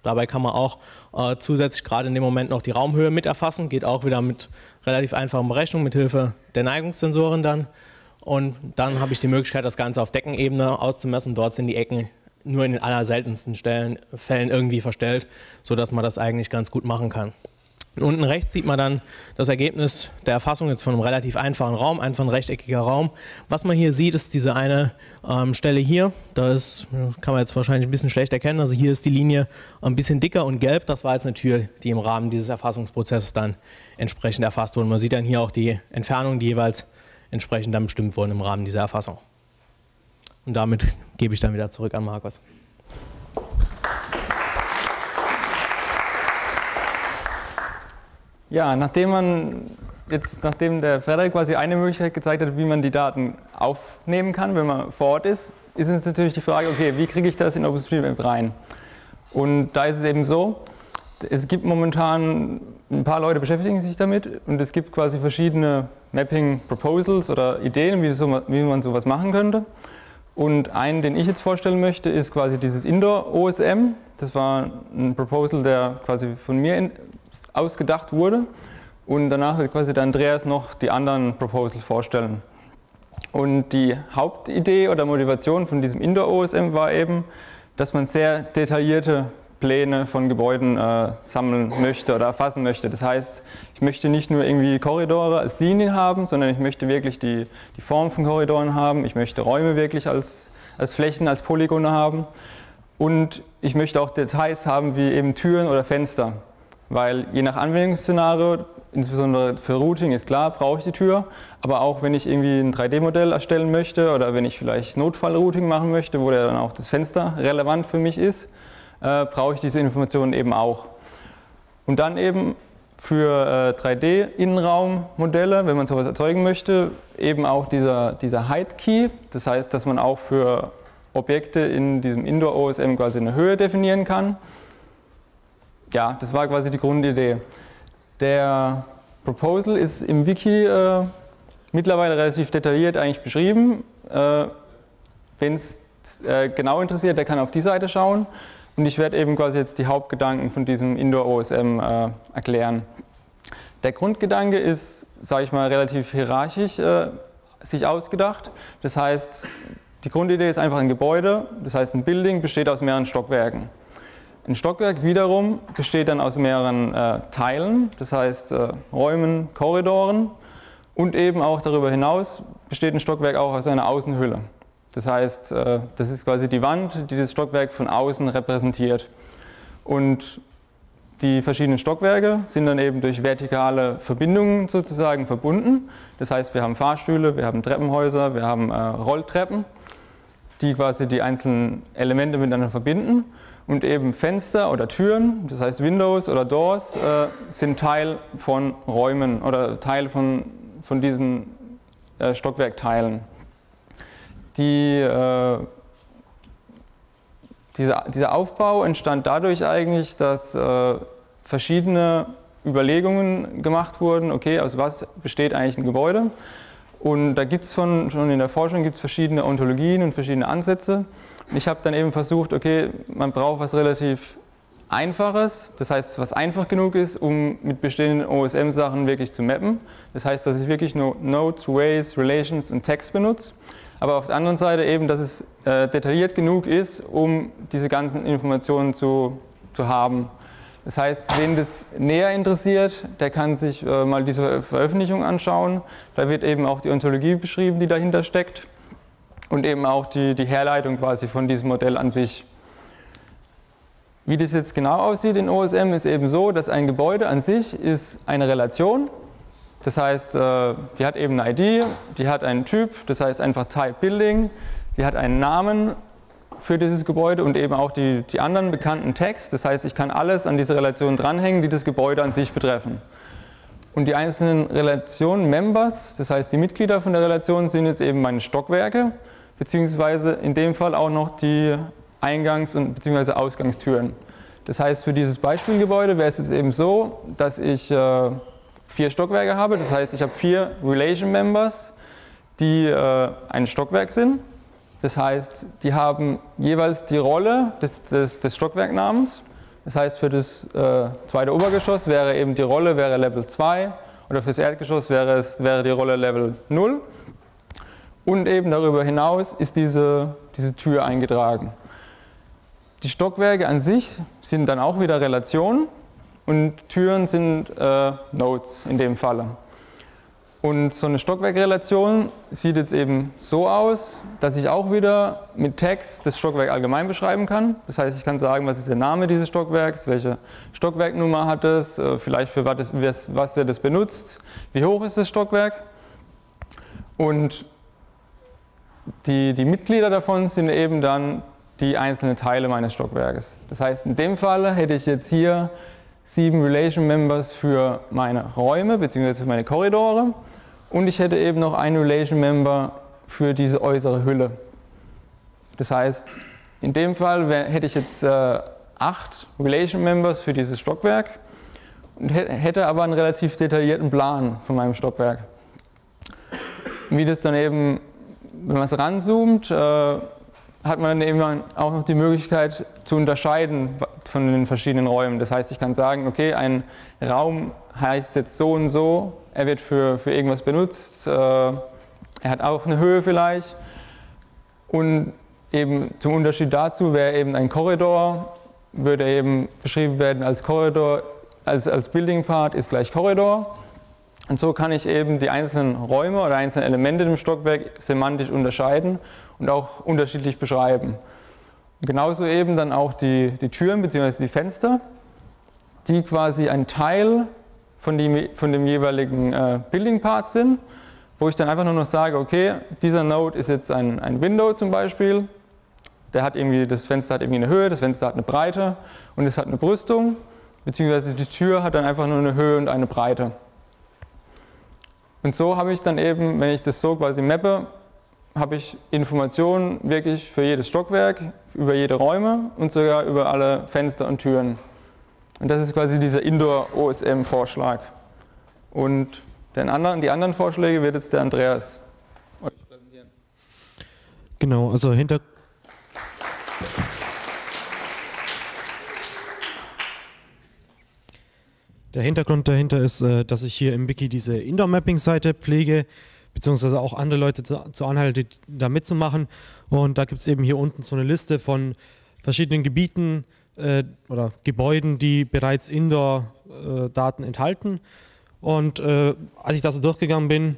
Dabei kann man auch äh, zusätzlich gerade in dem Moment noch die Raumhöhe mit erfassen, geht auch wieder mit relativ einfachen Berechnungen mit Hilfe der Neigungssensoren dann. Und dann habe ich die Möglichkeit, das Ganze auf Deckenebene auszumessen. Dort sind die Ecken nur in den allerseltensten Stellen, Fällen irgendwie verstellt, sodass man das eigentlich ganz gut machen kann. Unten rechts sieht man dann das Ergebnis der Erfassung jetzt von einem relativ einfachen Raum, einfach ein rechteckiger Raum. Was man hier sieht, ist diese eine ähm, Stelle hier. Das kann man jetzt wahrscheinlich ein bisschen schlecht erkennen. Also hier ist die Linie ein bisschen dicker und gelb. Das war jetzt eine Tür, die im Rahmen dieses Erfassungsprozesses dann entsprechend erfasst wurde. Man sieht dann hier auch die Entfernungen, die jeweils entsprechend dann bestimmt wurden im Rahmen dieser Erfassung. Und damit gebe ich dann wieder zurück an Markus. Ja, nachdem man jetzt, nachdem der Frederik quasi eine Möglichkeit gezeigt hat, wie man die Daten aufnehmen kann, wenn man vor Ort ist, ist jetzt natürlich die Frage, okay, wie kriege ich das in OpenStreetMap rein? Und da ist es eben so, es gibt momentan, ein paar Leute beschäftigen sich damit und es gibt quasi verschiedene Mapping Proposals oder Ideen, wie, so, wie man sowas machen könnte. Und einen, den ich jetzt vorstellen möchte, ist quasi dieses Indoor OSM. Das war ein Proposal, der quasi von mir ausgedacht wurde. Und danach wird quasi der Andreas noch die anderen Proposals vorstellen. Und die Hauptidee oder Motivation von diesem Indoor OSM war eben, dass man sehr detaillierte Pläne von Gebäuden äh, sammeln möchte oder erfassen möchte. Das heißt, ich möchte nicht nur irgendwie Korridore als Linien haben, sondern ich möchte wirklich die, die Form von Korridoren haben. Ich möchte Räume wirklich als, als Flächen, als Polygone haben. Und ich möchte auch Details haben wie eben Türen oder Fenster. Weil je nach Anwendungsszenario, insbesondere für Routing ist klar, brauche ich die Tür. Aber auch wenn ich irgendwie ein 3D-Modell erstellen möchte oder wenn ich vielleicht Notfallrouting machen möchte, wo dann auch das Fenster relevant für mich ist, äh, brauche ich diese Informationen eben auch. Und dann eben für äh, 3D-Innenraummodelle, wenn man sowas erzeugen möchte, eben auch dieser, dieser Height Key. Das heißt, dass man auch für Objekte in diesem Indoor OSM quasi eine Höhe definieren kann. Ja, das war quasi die Grundidee. Der Proposal ist im Wiki äh, mittlerweile relativ detailliert eigentlich beschrieben. Äh, Wenn es äh, genau interessiert, der kann auf die Seite schauen. Und ich werde eben quasi jetzt die Hauptgedanken von diesem Indoor OSM äh, erklären. Der Grundgedanke ist, sage ich mal, relativ hierarchisch äh, sich ausgedacht. Das heißt, die Grundidee ist einfach ein Gebäude, das heißt ein Building besteht aus mehreren Stockwerken. Ein Stockwerk wiederum besteht dann aus mehreren äh, Teilen, das heißt äh, Räumen, Korridoren und eben auch darüber hinaus besteht ein Stockwerk auch aus einer Außenhülle. Das heißt, äh, das ist quasi die Wand, die das Stockwerk von außen repräsentiert. Und die verschiedenen Stockwerke sind dann eben durch vertikale Verbindungen sozusagen verbunden. Das heißt, wir haben Fahrstühle, wir haben Treppenhäuser, wir haben äh, Rolltreppen, die quasi die einzelnen Elemente miteinander verbinden. Und eben Fenster oder Türen, das heißt Windows oder Doors, äh, sind Teil von Räumen oder Teil von, von diesen Stockwerkteilen die, äh, dieser, dieser Aufbau entstand dadurch eigentlich, dass äh, verschiedene Überlegungen gemacht wurden, okay, aus was besteht eigentlich ein Gebäude? Und da gibt es schon in der Forschung gibt's verschiedene Ontologien und verschiedene Ansätze. Ich habe dann eben versucht, okay, man braucht was relativ Einfaches, das heißt, was einfach genug ist, um mit bestehenden OSM-Sachen wirklich zu mappen. Das heißt, dass ich wirklich nur Nodes, Ways, Relations und Text benutze aber auf der anderen Seite eben, dass es äh, detailliert genug ist, um diese ganzen Informationen zu, zu haben. Das heißt, wen das näher interessiert, der kann sich äh, mal diese Veröffentlichung anschauen. Da wird eben auch die Ontologie beschrieben, die dahinter steckt und eben auch die, die Herleitung quasi von diesem Modell an sich. Wie das jetzt genau aussieht in OSM ist eben so, dass ein Gebäude an sich ist eine Relation das heißt, äh, die hat eben eine ID, die hat einen Typ, das heißt einfach Type Building, die hat einen Namen für dieses Gebäude und eben auch die, die anderen bekannten Tags. Das heißt, ich kann alles an diese Relation dranhängen, die das Gebäude an sich betreffen. Und die einzelnen Relationen, Members, das heißt die Mitglieder von der Relation sind jetzt eben meine Stockwerke, beziehungsweise in dem Fall auch noch die Eingangs- und beziehungsweise Ausgangstüren. Das heißt, für dieses Beispielgebäude wäre es jetzt eben so, dass ich äh, vier Stockwerke habe. Das heißt, ich habe vier Relation Members, die äh, ein Stockwerk sind. Das heißt, die haben jeweils die Rolle des, des, des Stockwerknamens. Das heißt, für das äh, zweite Obergeschoss wäre eben die Rolle wäre Level 2 oder fürs Erdgeschoss wäre, es, wäre die Rolle Level 0. Und eben darüber hinaus ist diese, diese Tür eingetragen. Die Stockwerke an sich sind dann auch wieder Relationen und Türen sind äh, Nodes in dem Falle. Und so eine Stockwerkrelation sieht jetzt eben so aus, dass ich auch wieder mit Text das Stockwerk allgemein beschreiben kann. Das heißt, ich kann sagen, was ist der Name dieses Stockwerks, welche Stockwerknummer hat es, äh, vielleicht für was, was er das benutzt, wie hoch ist das Stockwerk. Und die, die Mitglieder davon sind eben dann die einzelnen Teile meines Stockwerkes. Das heißt, in dem Fall hätte ich jetzt hier sieben Relation Members für meine Räume bzw. für meine Korridore und ich hätte eben noch einen Relation Member für diese äußere Hülle. Das heißt, in dem Fall hätte ich jetzt äh, acht Relation Members für dieses Stockwerk und hätte aber einen relativ detaillierten Plan von meinem Stockwerk. Wie das dann eben, wenn man es ranzoomt, äh, hat man eben auch noch die Möglichkeit zu unterscheiden von den verschiedenen Räumen. Das heißt, ich kann sagen, okay, ein Raum heißt jetzt so und so, er wird für, für irgendwas benutzt, äh, er hat auch eine Höhe vielleicht. Und eben zum Unterschied dazu wäre eben ein Korridor, würde eben beschrieben werden als Korridor, als, als Building Part ist gleich Korridor. Und so kann ich eben die einzelnen Räume oder einzelne Elemente im Stockwerk semantisch unterscheiden und auch unterschiedlich beschreiben. Genauso eben dann auch die, die Türen bzw. die Fenster, die quasi ein Teil von dem, von dem jeweiligen äh, Building Part sind, wo ich dann einfach nur noch sage, okay, dieser Node ist jetzt ein, ein Window zum Beispiel, der hat irgendwie, das Fenster hat irgendwie eine Höhe, das Fenster hat eine Breite und es hat eine Brüstung, beziehungsweise die Tür hat dann einfach nur eine Höhe und eine Breite. Und so habe ich dann eben, wenn ich das so quasi mappe, habe ich Informationen wirklich für jedes Stockwerk, über jede Räume und sogar über alle Fenster und Türen. Und das ist quasi dieser Indoor-OSM-Vorschlag. Und den anderen, die anderen Vorschläge wird jetzt der Andreas euch präsentieren. Genau, also hinter Der Hintergrund dahinter ist, äh, dass ich hier im Wiki diese Indoor-Mapping-Seite pflege, beziehungsweise auch andere Leute zu anhalte, da mitzumachen. Und da gibt es eben hier unten so eine Liste von verschiedenen Gebieten äh, oder Gebäuden, die bereits Indoor-Daten enthalten. Und äh, als ich da so durchgegangen bin,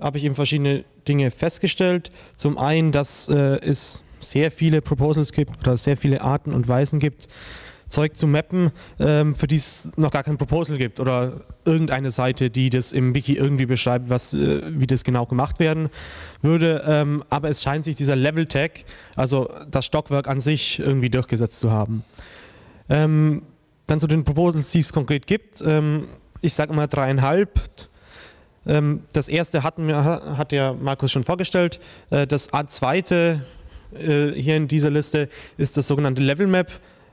habe ich eben verschiedene Dinge festgestellt. Zum einen, dass äh, es sehr viele Proposals gibt oder sehr viele Arten und Weisen gibt, Zeug zu mappen, ähm, für die es noch gar kein Proposal gibt oder irgendeine Seite, die das im Wiki irgendwie beschreibt, was, äh, wie das genau gemacht werden würde. Ähm, aber es scheint sich dieser Level-Tag, also das Stockwerk an sich, irgendwie durchgesetzt zu haben. Ähm, dann zu den Proposals, die es konkret gibt. Ähm, ich sage mal dreieinhalb. Ähm, das erste hatten wir, hat ja Markus schon vorgestellt. Äh, das zweite äh, hier in dieser Liste ist das sogenannte Level Map.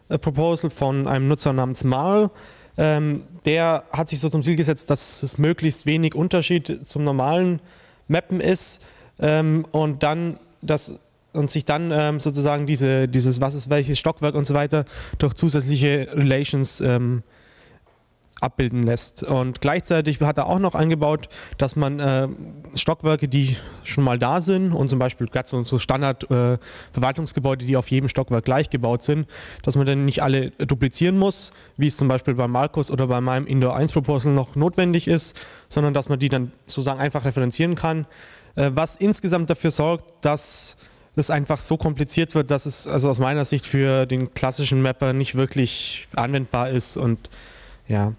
Proposal von einem Nutzer namens Marl. Ähm, der hat sich so zum Ziel gesetzt, dass es möglichst wenig Unterschied zum normalen Mappen ist ähm, und dann das und sich dann ähm, sozusagen diese, dieses was ist welches Stockwerk und so weiter durch zusätzliche Relations ähm, abbilden lässt. Und gleichzeitig hat er auch noch eingebaut, dass man äh, Stockwerke, die schon mal da sind und zum Beispiel so, so Standard-Verwaltungsgebäude, äh, die auf jedem Stockwerk gleich gebaut sind, dass man dann nicht alle duplizieren muss, wie es zum Beispiel bei Markus oder bei meinem Indoor 1 Proposal noch notwendig ist, sondern dass man die dann sozusagen einfach referenzieren kann, äh, was insgesamt dafür sorgt, dass es einfach so kompliziert wird, dass es also aus meiner Sicht für den klassischen Mapper nicht wirklich anwendbar ist und ja,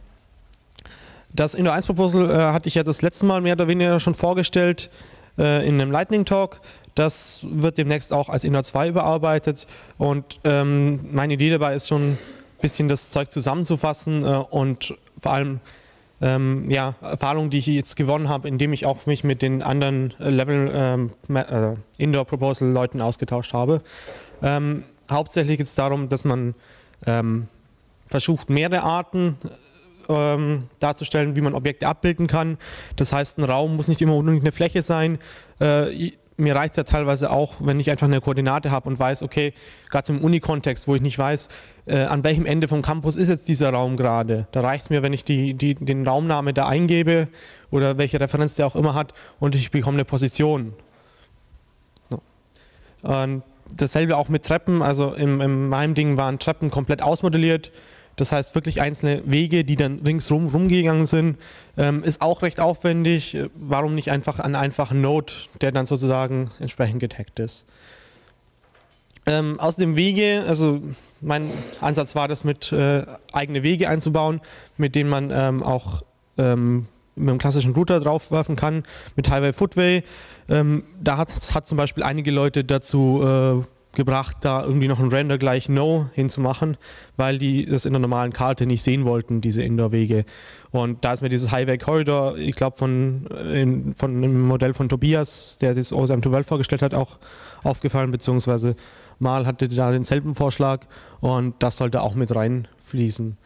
das Indo 1 Proposal äh, hatte ich ja das letzte Mal mehr oder weniger schon vorgestellt äh, in einem Lightning Talk. Das wird demnächst auch als Indo 2 überarbeitet und ähm, meine Idee dabei ist schon ein bisschen das Zeug zusammenzufassen äh, und vor allem ähm, ja, Erfahrungen, die ich jetzt gewonnen habe, indem ich auch mich mit den anderen Level ähm, äh, Indoor Proposal Leuten ausgetauscht habe. Ähm, hauptsächlich geht es darum, dass man ähm, versucht mehrere Arten ähm, darzustellen, wie man Objekte abbilden kann. Das heißt, ein Raum muss nicht immer unbedingt eine Fläche sein. Äh, mir reicht es ja teilweise auch, wenn ich einfach eine Koordinate habe und weiß, okay, gerade im Uni-Kontext, wo ich nicht weiß, äh, an welchem Ende vom Campus ist jetzt dieser Raum gerade. Da reicht es mir, wenn ich die, die, den Raumname da eingebe oder welche Referenz der auch immer hat und ich bekomme eine Position. So. dasselbe auch mit Treppen, also in, in meinem Ding waren Treppen komplett ausmodelliert. Das heißt wirklich einzelne Wege, die dann ringsrum rumgegangen sind, ähm, ist auch recht aufwendig. Warum nicht einfach einen einfachen Node, der dann sozusagen entsprechend getaggt ist? Ähm, außerdem Wege, also mein Ansatz war das mit äh, eigene Wege einzubauen, mit denen man ähm, auch ähm, mit einem klassischen Router draufwerfen kann, mit Highway Footway. Ähm, da hat, hat zum Beispiel einige Leute dazu äh, gebracht, da irgendwie noch ein Render gleich No hinzumachen, weil die das in der normalen Karte nicht sehen wollten, diese Indoor-Wege. Und da ist mir dieses Highway Corridor, ich glaube von, von einem Modell von Tobias, der das OSM 12 vorgestellt hat, auch aufgefallen, beziehungsweise Mal hatte da denselben Vorschlag und das sollte auch mit reinfließen.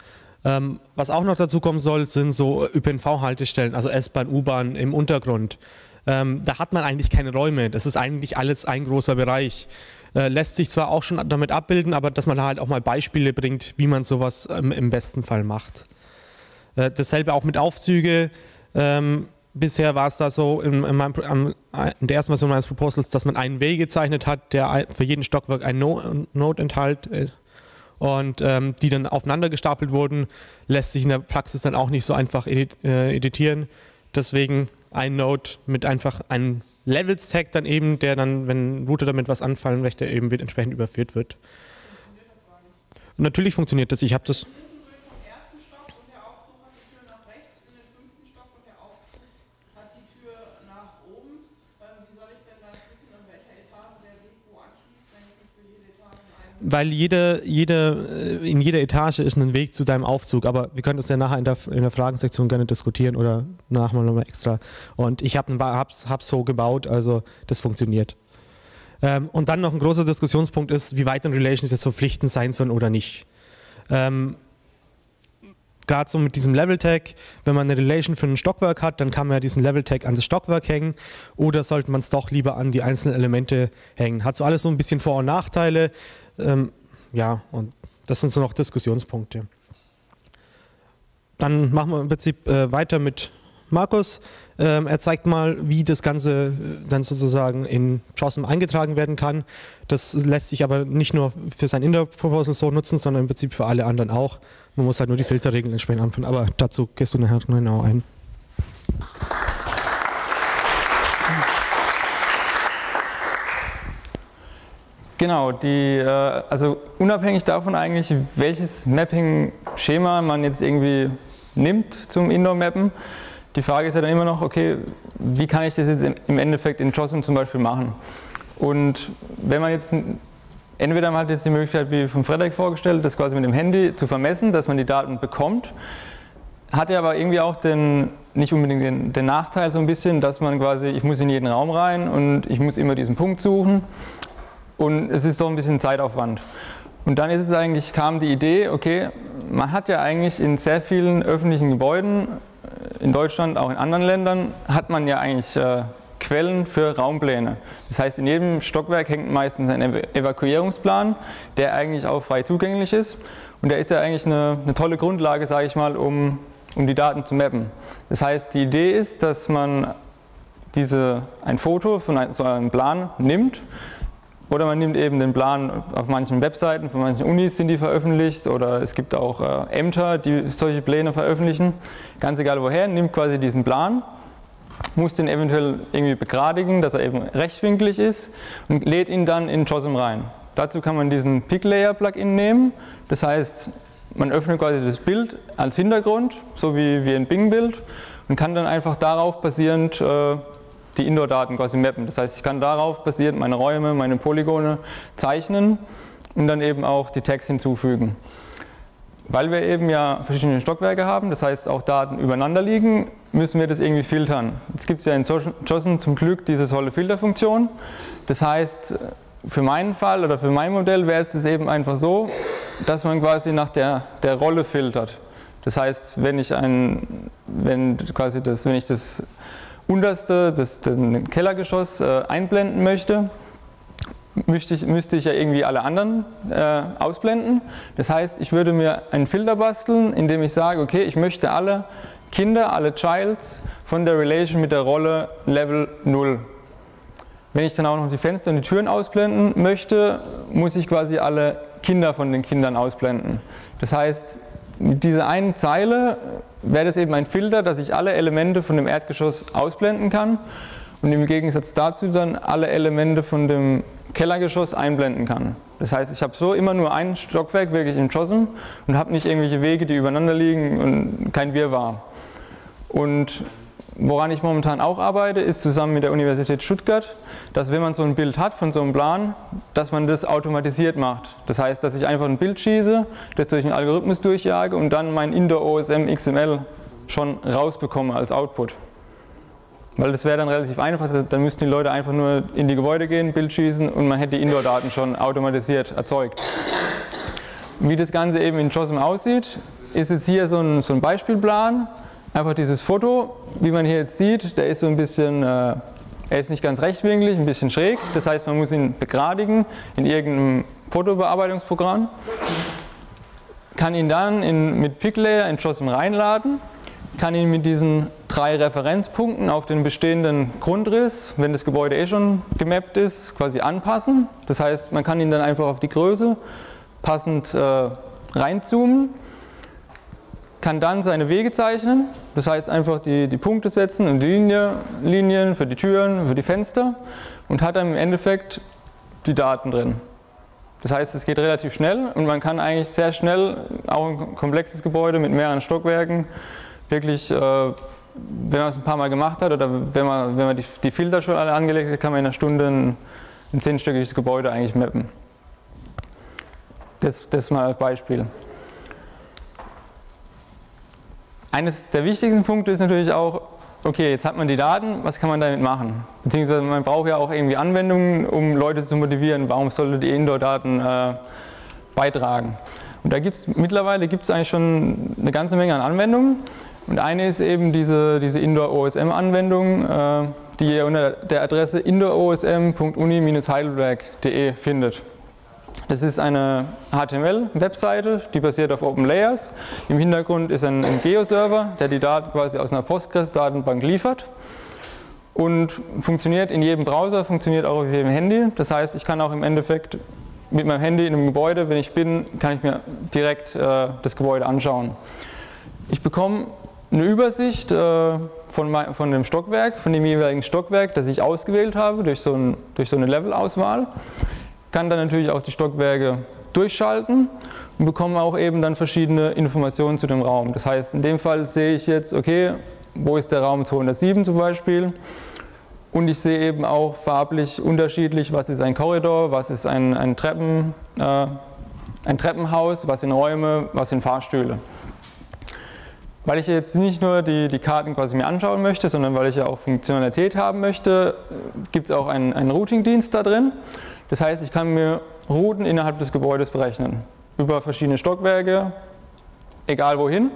Ähm, was auch noch dazu kommen soll, sind so ÖPNV-Haltestellen, also S-Bahn, U-Bahn im Untergrund. Ähm, da hat man eigentlich keine Räume, das ist eigentlich alles ein großer Bereich. Äh, lässt sich zwar auch schon damit abbilden, aber dass man halt auch mal Beispiele bringt, wie man sowas ähm, im besten Fall macht. Äh, dasselbe auch mit Aufzüge. Ähm, bisher war es da so in, in, meinem, in, der ersten Version meines Proposals, dass man einen Weg gezeichnet hat, der für jeden Stockwerk ein Node enthält äh, und ähm, die dann aufeinander gestapelt wurden, lässt sich in der Praxis dann auch nicht so einfach edit, äh, editieren. Deswegen ein Node mit einfach einem Levels-Tag dann eben, der dann, wenn Router damit was anfallen möchte, eben wird, entsprechend überführt wird. Und natürlich funktioniert das. Ich habe das. Weil jede, jede, äh, in jeder Etage ist ein Weg zu deinem Aufzug, aber wir können das ja nachher in der, in der Fragensektion gerne diskutieren oder nachher mal nochmal extra. Und ich habe es hab's so gebaut, also das funktioniert. Ähm, und dann noch ein großer Diskussionspunkt ist, wie weit ein Relations jetzt verpflichtend sein sollen oder nicht. Ähm, Gerade so mit diesem Level-Tag, wenn man eine Relation für ein Stockwerk hat, dann kann man ja diesen Level-Tag an das Stockwerk hängen oder sollte man es doch lieber an die einzelnen Elemente hängen. Hat so alles so ein bisschen Vor- und Nachteile. Ähm, ja, und das sind so noch Diskussionspunkte. Dann machen wir im Prinzip äh, weiter mit Markus. Ähm, er zeigt mal, wie das Ganze äh, dann sozusagen in JOSM eingetragen werden kann. Das lässt sich aber nicht nur für sein Inter-Proposal so nutzen, sondern im Prinzip für alle anderen auch. Man muss halt nur die Filterregeln entsprechend anfangen. Aber dazu gehst du nachher genau ein. Genau, die, äh, also unabhängig davon eigentlich, welches Mapping-Schema man jetzt irgendwie nimmt zum Indoor-Mappen, die Frage ist ja dann immer noch, okay, wie kann ich das jetzt im Endeffekt in JOSM zum Beispiel machen? Und wenn man jetzt, entweder man hat jetzt die Möglichkeit, wie von Frederik vorgestellt, das quasi mit dem Handy zu vermessen, dass man die Daten bekommt, hat ja aber irgendwie auch den, nicht unbedingt den, den Nachteil so ein bisschen, dass man quasi, ich muss in jeden Raum rein und ich muss immer diesen Punkt suchen und es ist doch ein bisschen Zeitaufwand. Und dann ist es eigentlich, kam die Idee, okay, man hat ja eigentlich in sehr vielen öffentlichen Gebäuden, in Deutschland, auch in anderen Ländern, hat man ja eigentlich äh, Quellen für Raumpläne. Das heißt, in jedem Stockwerk hängt meistens ein Evakuierungsplan, der eigentlich auch frei zugänglich ist. Und der ist ja eigentlich eine, eine tolle Grundlage, sage ich mal, um, um die Daten zu mappen. Das heißt, die Idee ist, dass man diese, ein Foto von so einem Plan nimmt, oder man nimmt eben den Plan auf manchen Webseiten, von manchen Unis sind die veröffentlicht oder es gibt auch äh, Ämter, die solche Pläne veröffentlichen. Ganz egal woher, nimmt quasi diesen Plan, muss den eventuell irgendwie begradigen, dass er eben rechtwinklig ist und lädt ihn dann in JOSM rein. Dazu kann man diesen Pick-Layer-Plugin nehmen. Das heißt, man öffnet quasi das Bild als Hintergrund, so wie, wie ein Bing-Bild und kann dann einfach darauf basierend äh, die Indoor-Daten quasi mappen. Das heißt, ich kann darauf basierend meine Räume, meine Polygone zeichnen und dann eben auch die Tags hinzufügen. Weil wir eben ja verschiedene Stockwerke haben, das heißt auch Daten übereinander liegen, müssen wir das irgendwie filtern. Jetzt gibt es ja in JOSM zum Glück diese tolle Filterfunktion. Das heißt, für meinen Fall oder für mein Modell wäre es eben einfach so, dass man quasi nach der, der Rolle filtert. Das heißt, wenn ich, ein, wenn quasi das, wenn ich das unterste, das, das Kellergeschoss äh, einblenden möchte, müsste ich, müsste ich ja irgendwie alle anderen äh, ausblenden. Das heißt, ich würde mir einen Filter basteln, indem ich sage, okay, ich möchte alle Kinder, alle Childs von der Relation mit der Rolle Level 0. Wenn ich dann auch noch die Fenster und die Türen ausblenden möchte, muss ich quasi alle Kinder von den Kindern ausblenden. Das heißt, mit dieser einen Zeile wäre das eben ein Filter, dass ich alle Elemente von dem Erdgeschoss ausblenden kann und im Gegensatz dazu dann alle Elemente von dem Kellergeschoss einblenden kann. Das heißt, ich habe so immer nur ein Stockwerk wirklich in Chossen und habe nicht irgendwelche Wege, die übereinander liegen und kein Wirrwarr. Und woran ich momentan auch arbeite, ist zusammen mit der Universität Stuttgart, dass wenn man so ein Bild hat von so einem Plan, dass man das automatisiert macht. Das heißt, dass ich einfach ein Bild schieße, das durch einen Algorithmus durchjage und dann mein Indoor OSM XML schon rausbekomme als Output. Weil das wäre dann relativ einfach, dann müssten die Leute einfach nur in die Gebäude gehen, Bild schießen und man hätte die Indoor-Daten schon automatisiert erzeugt. Wie das Ganze eben in JOSM aussieht, ist jetzt hier so ein, so ein Beispielplan. Einfach dieses Foto, wie man hier jetzt sieht, der ist so ein bisschen, äh, er ist nicht ganz rechtwinklig, ein bisschen schräg. Das heißt, man muss ihn begradigen in irgendeinem Fotobearbeitungsprogramm. Kann ihn dann in, mit PicLayer in JOSM reinladen kann ihn mit diesen drei Referenzpunkten auf den bestehenden Grundriss, wenn das Gebäude eh schon gemappt ist, quasi anpassen. Das heißt, man kann ihn dann einfach auf die Größe passend äh, reinzoomen, kann dann seine Wege zeichnen, das heißt einfach die, die Punkte setzen und Linie, Linien für die Türen, für die Fenster und hat dann im Endeffekt die Daten drin. Das heißt, es geht relativ schnell und man kann eigentlich sehr schnell auch ein komplexes Gebäude mit mehreren Stockwerken wirklich, äh, wenn man es ein paar Mal gemacht hat oder wenn man, wenn man die, die Filter schon alle angelegt hat, kann man in einer Stunde ein, ein zehnstöckiges Gebäude eigentlich mappen. Das, das mal als Beispiel. Eines der wichtigsten Punkte ist natürlich auch, okay, jetzt hat man die Daten, was kann man damit machen? Beziehungsweise man braucht ja auch irgendwie Anwendungen, um Leute zu motivieren, warum sollte die Indoor-Daten äh, beitragen. Und da gibt es mittlerweile gibt es eigentlich schon eine ganze Menge an Anwendungen. Und eine ist eben diese, diese Indoor-OSM-Anwendung, äh, die ihr unter der Adresse indoorosm.uni-heidelberg.de findet. Das ist eine HTML-Webseite, die basiert auf OpenLayers. Im Hintergrund ist ein, ein Geo-Server, der die Daten quasi aus einer Postgres-Datenbank liefert und funktioniert in jedem Browser, funktioniert auch auf jedem Handy. Das heißt, ich kann auch im Endeffekt mit meinem Handy in einem Gebäude, wenn ich bin, kann ich mir direkt äh, das Gebäude anschauen. Ich bekomme eine Übersicht äh, von, mein, von dem Stockwerk, von dem jeweiligen Stockwerk, das ich ausgewählt habe durch so, ein, durch so eine Levelauswahl. Kann dann natürlich auch die Stockwerke durchschalten und bekomme auch eben dann verschiedene Informationen zu dem Raum. Das heißt, in dem Fall sehe ich jetzt, okay, wo ist der Raum 207 zum Beispiel? Und ich sehe eben auch farblich unterschiedlich, was ist ein Korridor, was ist ein, ein, Treppen, äh, ein Treppenhaus, was sind Räume, was sind Fahrstühle. Weil ich jetzt nicht nur die, die Karten quasi mir anschauen möchte, sondern weil ich ja auch Funktionalität haben möchte, gibt es auch einen, einen Routing-Dienst da drin. Das heißt, ich kann mir Routen innerhalb des Gebäudes berechnen. Über verschiedene Stockwerke, egal wohin.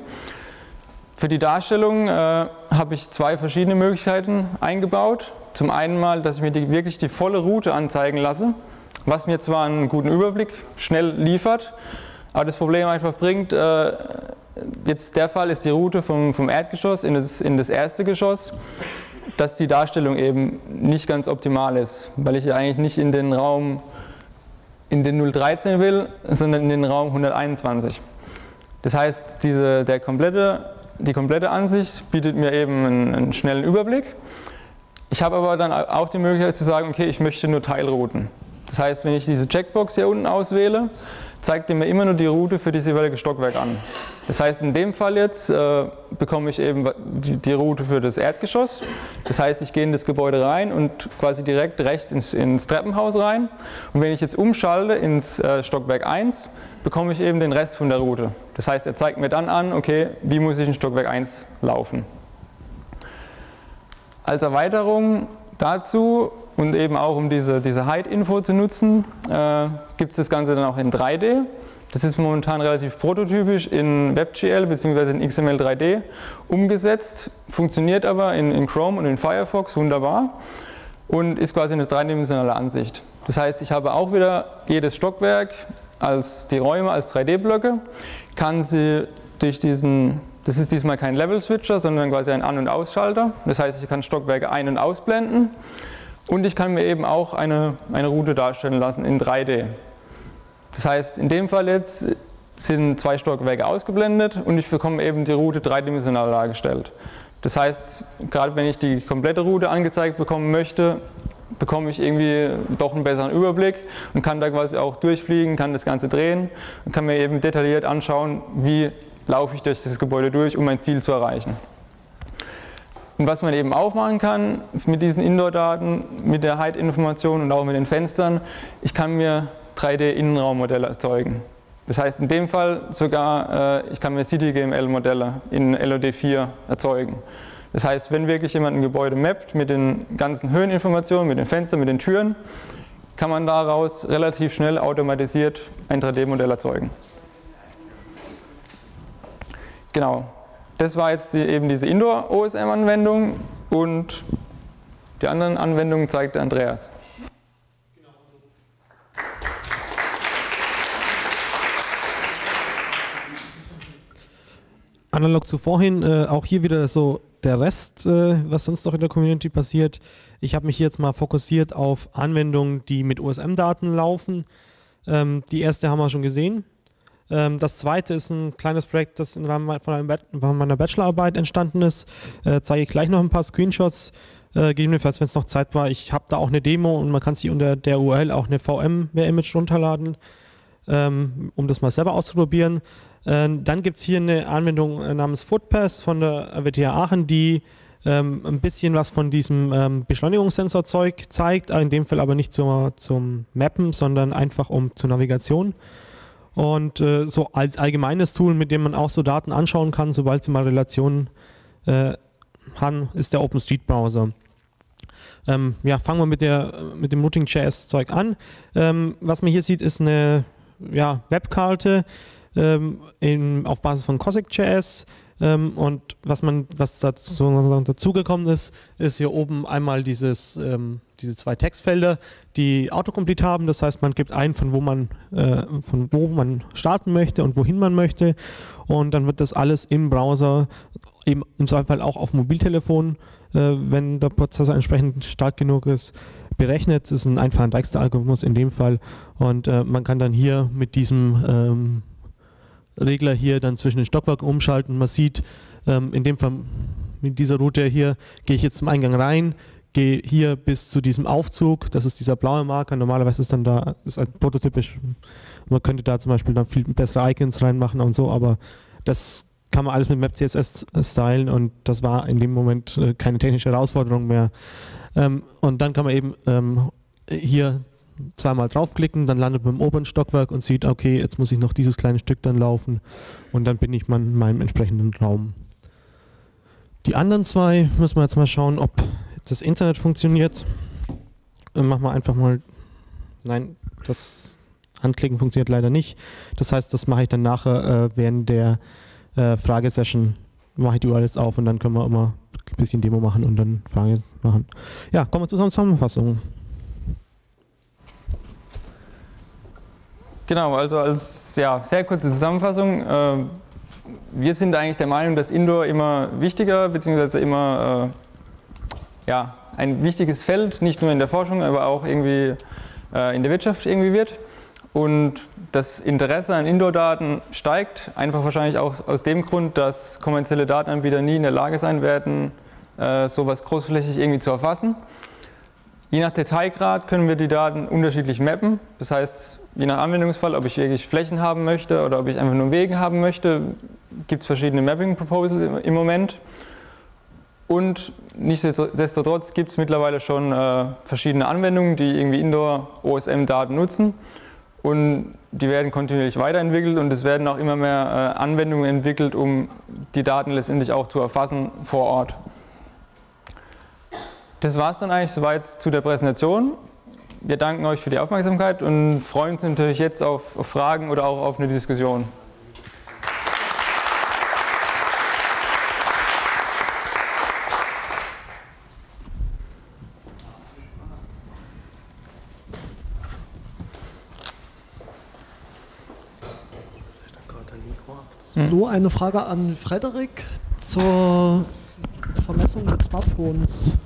Für die Darstellung äh, habe ich zwei verschiedene Möglichkeiten eingebaut. Zum einen mal, dass ich mir die, wirklich die volle Route anzeigen lasse, was mir zwar einen guten Überblick schnell liefert, aber das Problem einfach bringt, äh, jetzt der Fall ist die Route vom, vom Erdgeschoss in das, in das erste Geschoss, dass die Darstellung eben nicht ganz optimal ist, weil ich ja eigentlich nicht in den Raum in den 013 will, sondern in den Raum 121. Das heißt, diese, der komplette, die komplette Ansicht bietet mir eben einen, einen schnellen Überblick. Ich habe aber dann auch die Möglichkeit zu sagen, okay, ich möchte nur Teilrouten. Das heißt, wenn ich diese Checkbox hier unten auswähle, zeigt er mir immer nur die Route für das jeweilige Stockwerk an. Das heißt, in dem Fall jetzt äh, bekomme ich eben die, Route für das Erdgeschoss. Das heißt, ich gehe in das Gebäude rein und quasi direkt rechts ins, ins Treppenhaus rein. Und wenn ich jetzt umschalte ins äh, Stockwerk 1, bekomme ich eben den Rest von der Route. Das heißt, er zeigt mir dann an, okay, wie muss ich in Stockwerk 1 laufen. Als Erweiterung dazu und eben auch um diese, diese Height-Info zu nutzen, äh, gibt es das Ganze dann auch in 3D. Das ist momentan relativ prototypisch in WebGL bzw. in XML 3D umgesetzt, funktioniert aber in, in Chrome und in Firefox wunderbar und ist quasi eine dreidimensionale Ansicht. Das heißt, ich habe auch wieder jedes Stockwerk als die Räume als 3D-Blöcke, kann sie durch diesen, das ist diesmal kein Level-Switcher, sondern quasi ein An- und Ausschalter. Das heißt, ich kann Stockwerke ein- und ausblenden und ich kann mir eben auch eine, eine Route darstellen lassen in 3D. Das heißt, in dem Fall jetzt sind zwei Stockwerke ausgeblendet und ich bekomme eben die Route dreidimensional dargestellt. Das heißt, gerade wenn ich die komplette Route angezeigt bekommen möchte, bekomme ich irgendwie doch einen besseren Überblick und kann da quasi auch durchfliegen, kann das Ganze drehen und kann mir eben detailliert anschauen, wie laufe ich durch das Gebäude durch, um mein Ziel zu erreichen. Und was man eben auch machen kann mit diesen Indoor-Daten, mit der Height-Information und auch mit den Fenstern, ich kann mir 3D-Innenraummodelle erzeugen. Das heißt in dem Fall sogar, äh, ich kann mir CityGML-Modelle in LOD4 erzeugen. Das heißt, wenn wirklich jemand ein Gebäude mappt mit den ganzen Höheninformationen, mit den Fenstern, mit den Türen, kann man daraus relativ schnell automatisiert ein 3D-Modell erzeugen. Genau, das war jetzt die, eben diese Indoor-OSM-Anwendung und die anderen Anwendungen zeigte Andreas. Analog zu vorhin, äh, auch hier wieder so der Rest, äh, was sonst noch in der Community passiert. Ich habe mich jetzt mal fokussiert auf Anwendungen, die mit OSM-Daten laufen. Ähm, die erste haben wir schon gesehen. Ähm, das zweite ist ein kleines Projekt, das im Rahmen von, von meiner Bachelorarbeit entstanden ist. Äh, zeige ich gleich noch ein paar Screenshots. Äh, gegebenenfalls, wenn es noch Zeit war. Ich habe da auch eine Demo und man kann sich unter der URL auch eine VM-Image runterladen, ähm, um das mal selber auszuprobieren. Ähm, dann gibt es hier eine Anwendung äh, namens Footpass von der WTH Aachen, die ähm, ein bisschen was von diesem ähm, Beschleunigungssensorzeug zeigt, in dem Fall aber nicht zur, zum Mappen, sondern einfach um zur Navigation. Und äh, so als allgemeines Tool, mit dem man auch so Daten anschauen kann, sobald sie mal Relationen äh, haben, ist der OpenStreetBrowser. Ähm, ja, fangen wir mit, der, mit dem Routing.js-Zeug an. Ähm, was man hier sieht, ist eine ja, Webkarte, ähm, in, auf Basis von Cossack.js. Ähm, und was man, was dazu, dazugekommen ist, ist hier oben einmal dieses, ähm, diese zwei Textfelder, die Autocomplete haben. Das heißt, man gibt ein, von wo man, äh, von wo man starten möchte und wohin man möchte. Und dann wird das alles im Browser, eben im Zweifel auch auf Mobiltelefon, äh, wenn der Prozessor entsprechend stark genug ist, berechnet. Das ist ein einfacher Dijkstra-Algorithmus in dem Fall. Und äh, man kann dann hier mit diesem ähm, Regler hier dann zwischen den Stockwerken umschalten. Man sieht, ähm, in dem Fall mit dieser Route hier gehe ich jetzt zum Eingang rein, gehe hier bis zu diesem Aufzug, das ist dieser blaue Marker, normalerweise ist dann da, ist ein prototypisch, man könnte da zum Beispiel dann viel bessere Icons reinmachen und so, aber das kann man alles mit Map.css stylen und das war in dem Moment äh, keine technische Herausforderung mehr. Ähm, und dann kann man eben ähm, hier zweimal draufklicken, dann landet man im oberen Stockwerk und sieht, okay, jetzt muss ich noch dieses kleine Stück dann laufen und dann bin ich in meinem entsprechenden Raum. Die anderen zwei müssen wir jetzt mal schauen, ob das Internet funktioniert. Äh, machen wir einfach mal, nein, das Anklicken funktioniert leider nicht. Das heißt, das mache ich dann nachher äh, während der äh, Fragesession, mache ich die URLs auf und dann können wir immer ein bisschen Demo machen und dann Frage machen. Ja, kommen wir zur Zusammenfassung. Genau, also als ja, sehr kurze Zusammenfassung. Äh, wir sind eigentlich der Meinung, dass Indoor immer wichtiger bzw. immer äh, ja, ein wichtiges Feld, nicht nur in der Forschung, aber auch irgendwie äh, in der Wirtschaft irgendwie wird. Und das Interesse an Indoor-Daten steigt, einfach wahrscheinlich auch aus dem Grund, dass kommerzielle Datenanbieter nie in der Lage sein werden, äh, sowas großflächig irgendwie zu erfassen. Je nach Detailgrad können wir die Daten unterschiedlich mappen. Das heißt, je nach Anwendungsfall, ob ich wirklich Flächen haben möchte oder ob ich einfach nur Wegen haben möchte, gibt es verschiedene Mapping Proposals im Moment. Und nichtsdestotrotz gibt es mittlerweile schon äh, verschiedene Anwendungen, die irgendwie Indoor-OSM-Daten nutzen. Und die werden kontinuierlich weiterentwickelt und es werden auch immer mehr äh, Anwendungen entwickelt, um die Daten letztendlich auch zu erfassen vor Ort. Das war es dann eigentlich soweit zu der Präsentation. Wir danken euch für die Aufmerksamkeit und freuen uns natürlich jetzt auf, auf Fragen oder auch auf eine Diskussion. Nur eine Frage an Frederik zur Vermessung mit Smartphones.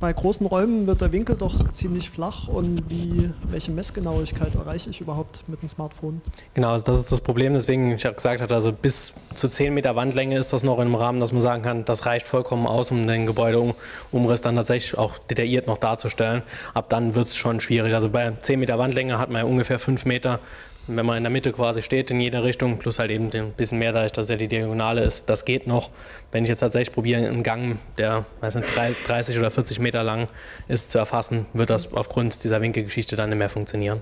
Bei großen Räumen wird der Winkel doch ziemlich flach und wie, welche Messgenauigkeit erreiche ich überhaupt mit dem Smartphone? Genau, also das ist das Problem, deswegen ich auch gesagt also bis zu 10 Meter Wandlänge ist das noch einem Rahmen, dass man sagen kann, das reicht vollkommen aus, um den Gebäudeumriss dann tatsächlich auch detailliert noch darzustellen. Ab dann wird es schon schwierig. Also bei 10 Meter Wandlänge hat man ja ungefähr 5 Meter wenn man in der Mitte quasi steht in jeder Richtung, plus halt eben ein bisschen mehr, dadurch, dass ja die Diagonale ist, das geht noch. Wenn ich jetzt tatsächlich probiere, einen Gang, der weiß nicht, 30 oder 40 Meter lang ist, zu erfassen, wird das aufgrund dieser Winkelgeschichte dann nicht mehr funktionieren.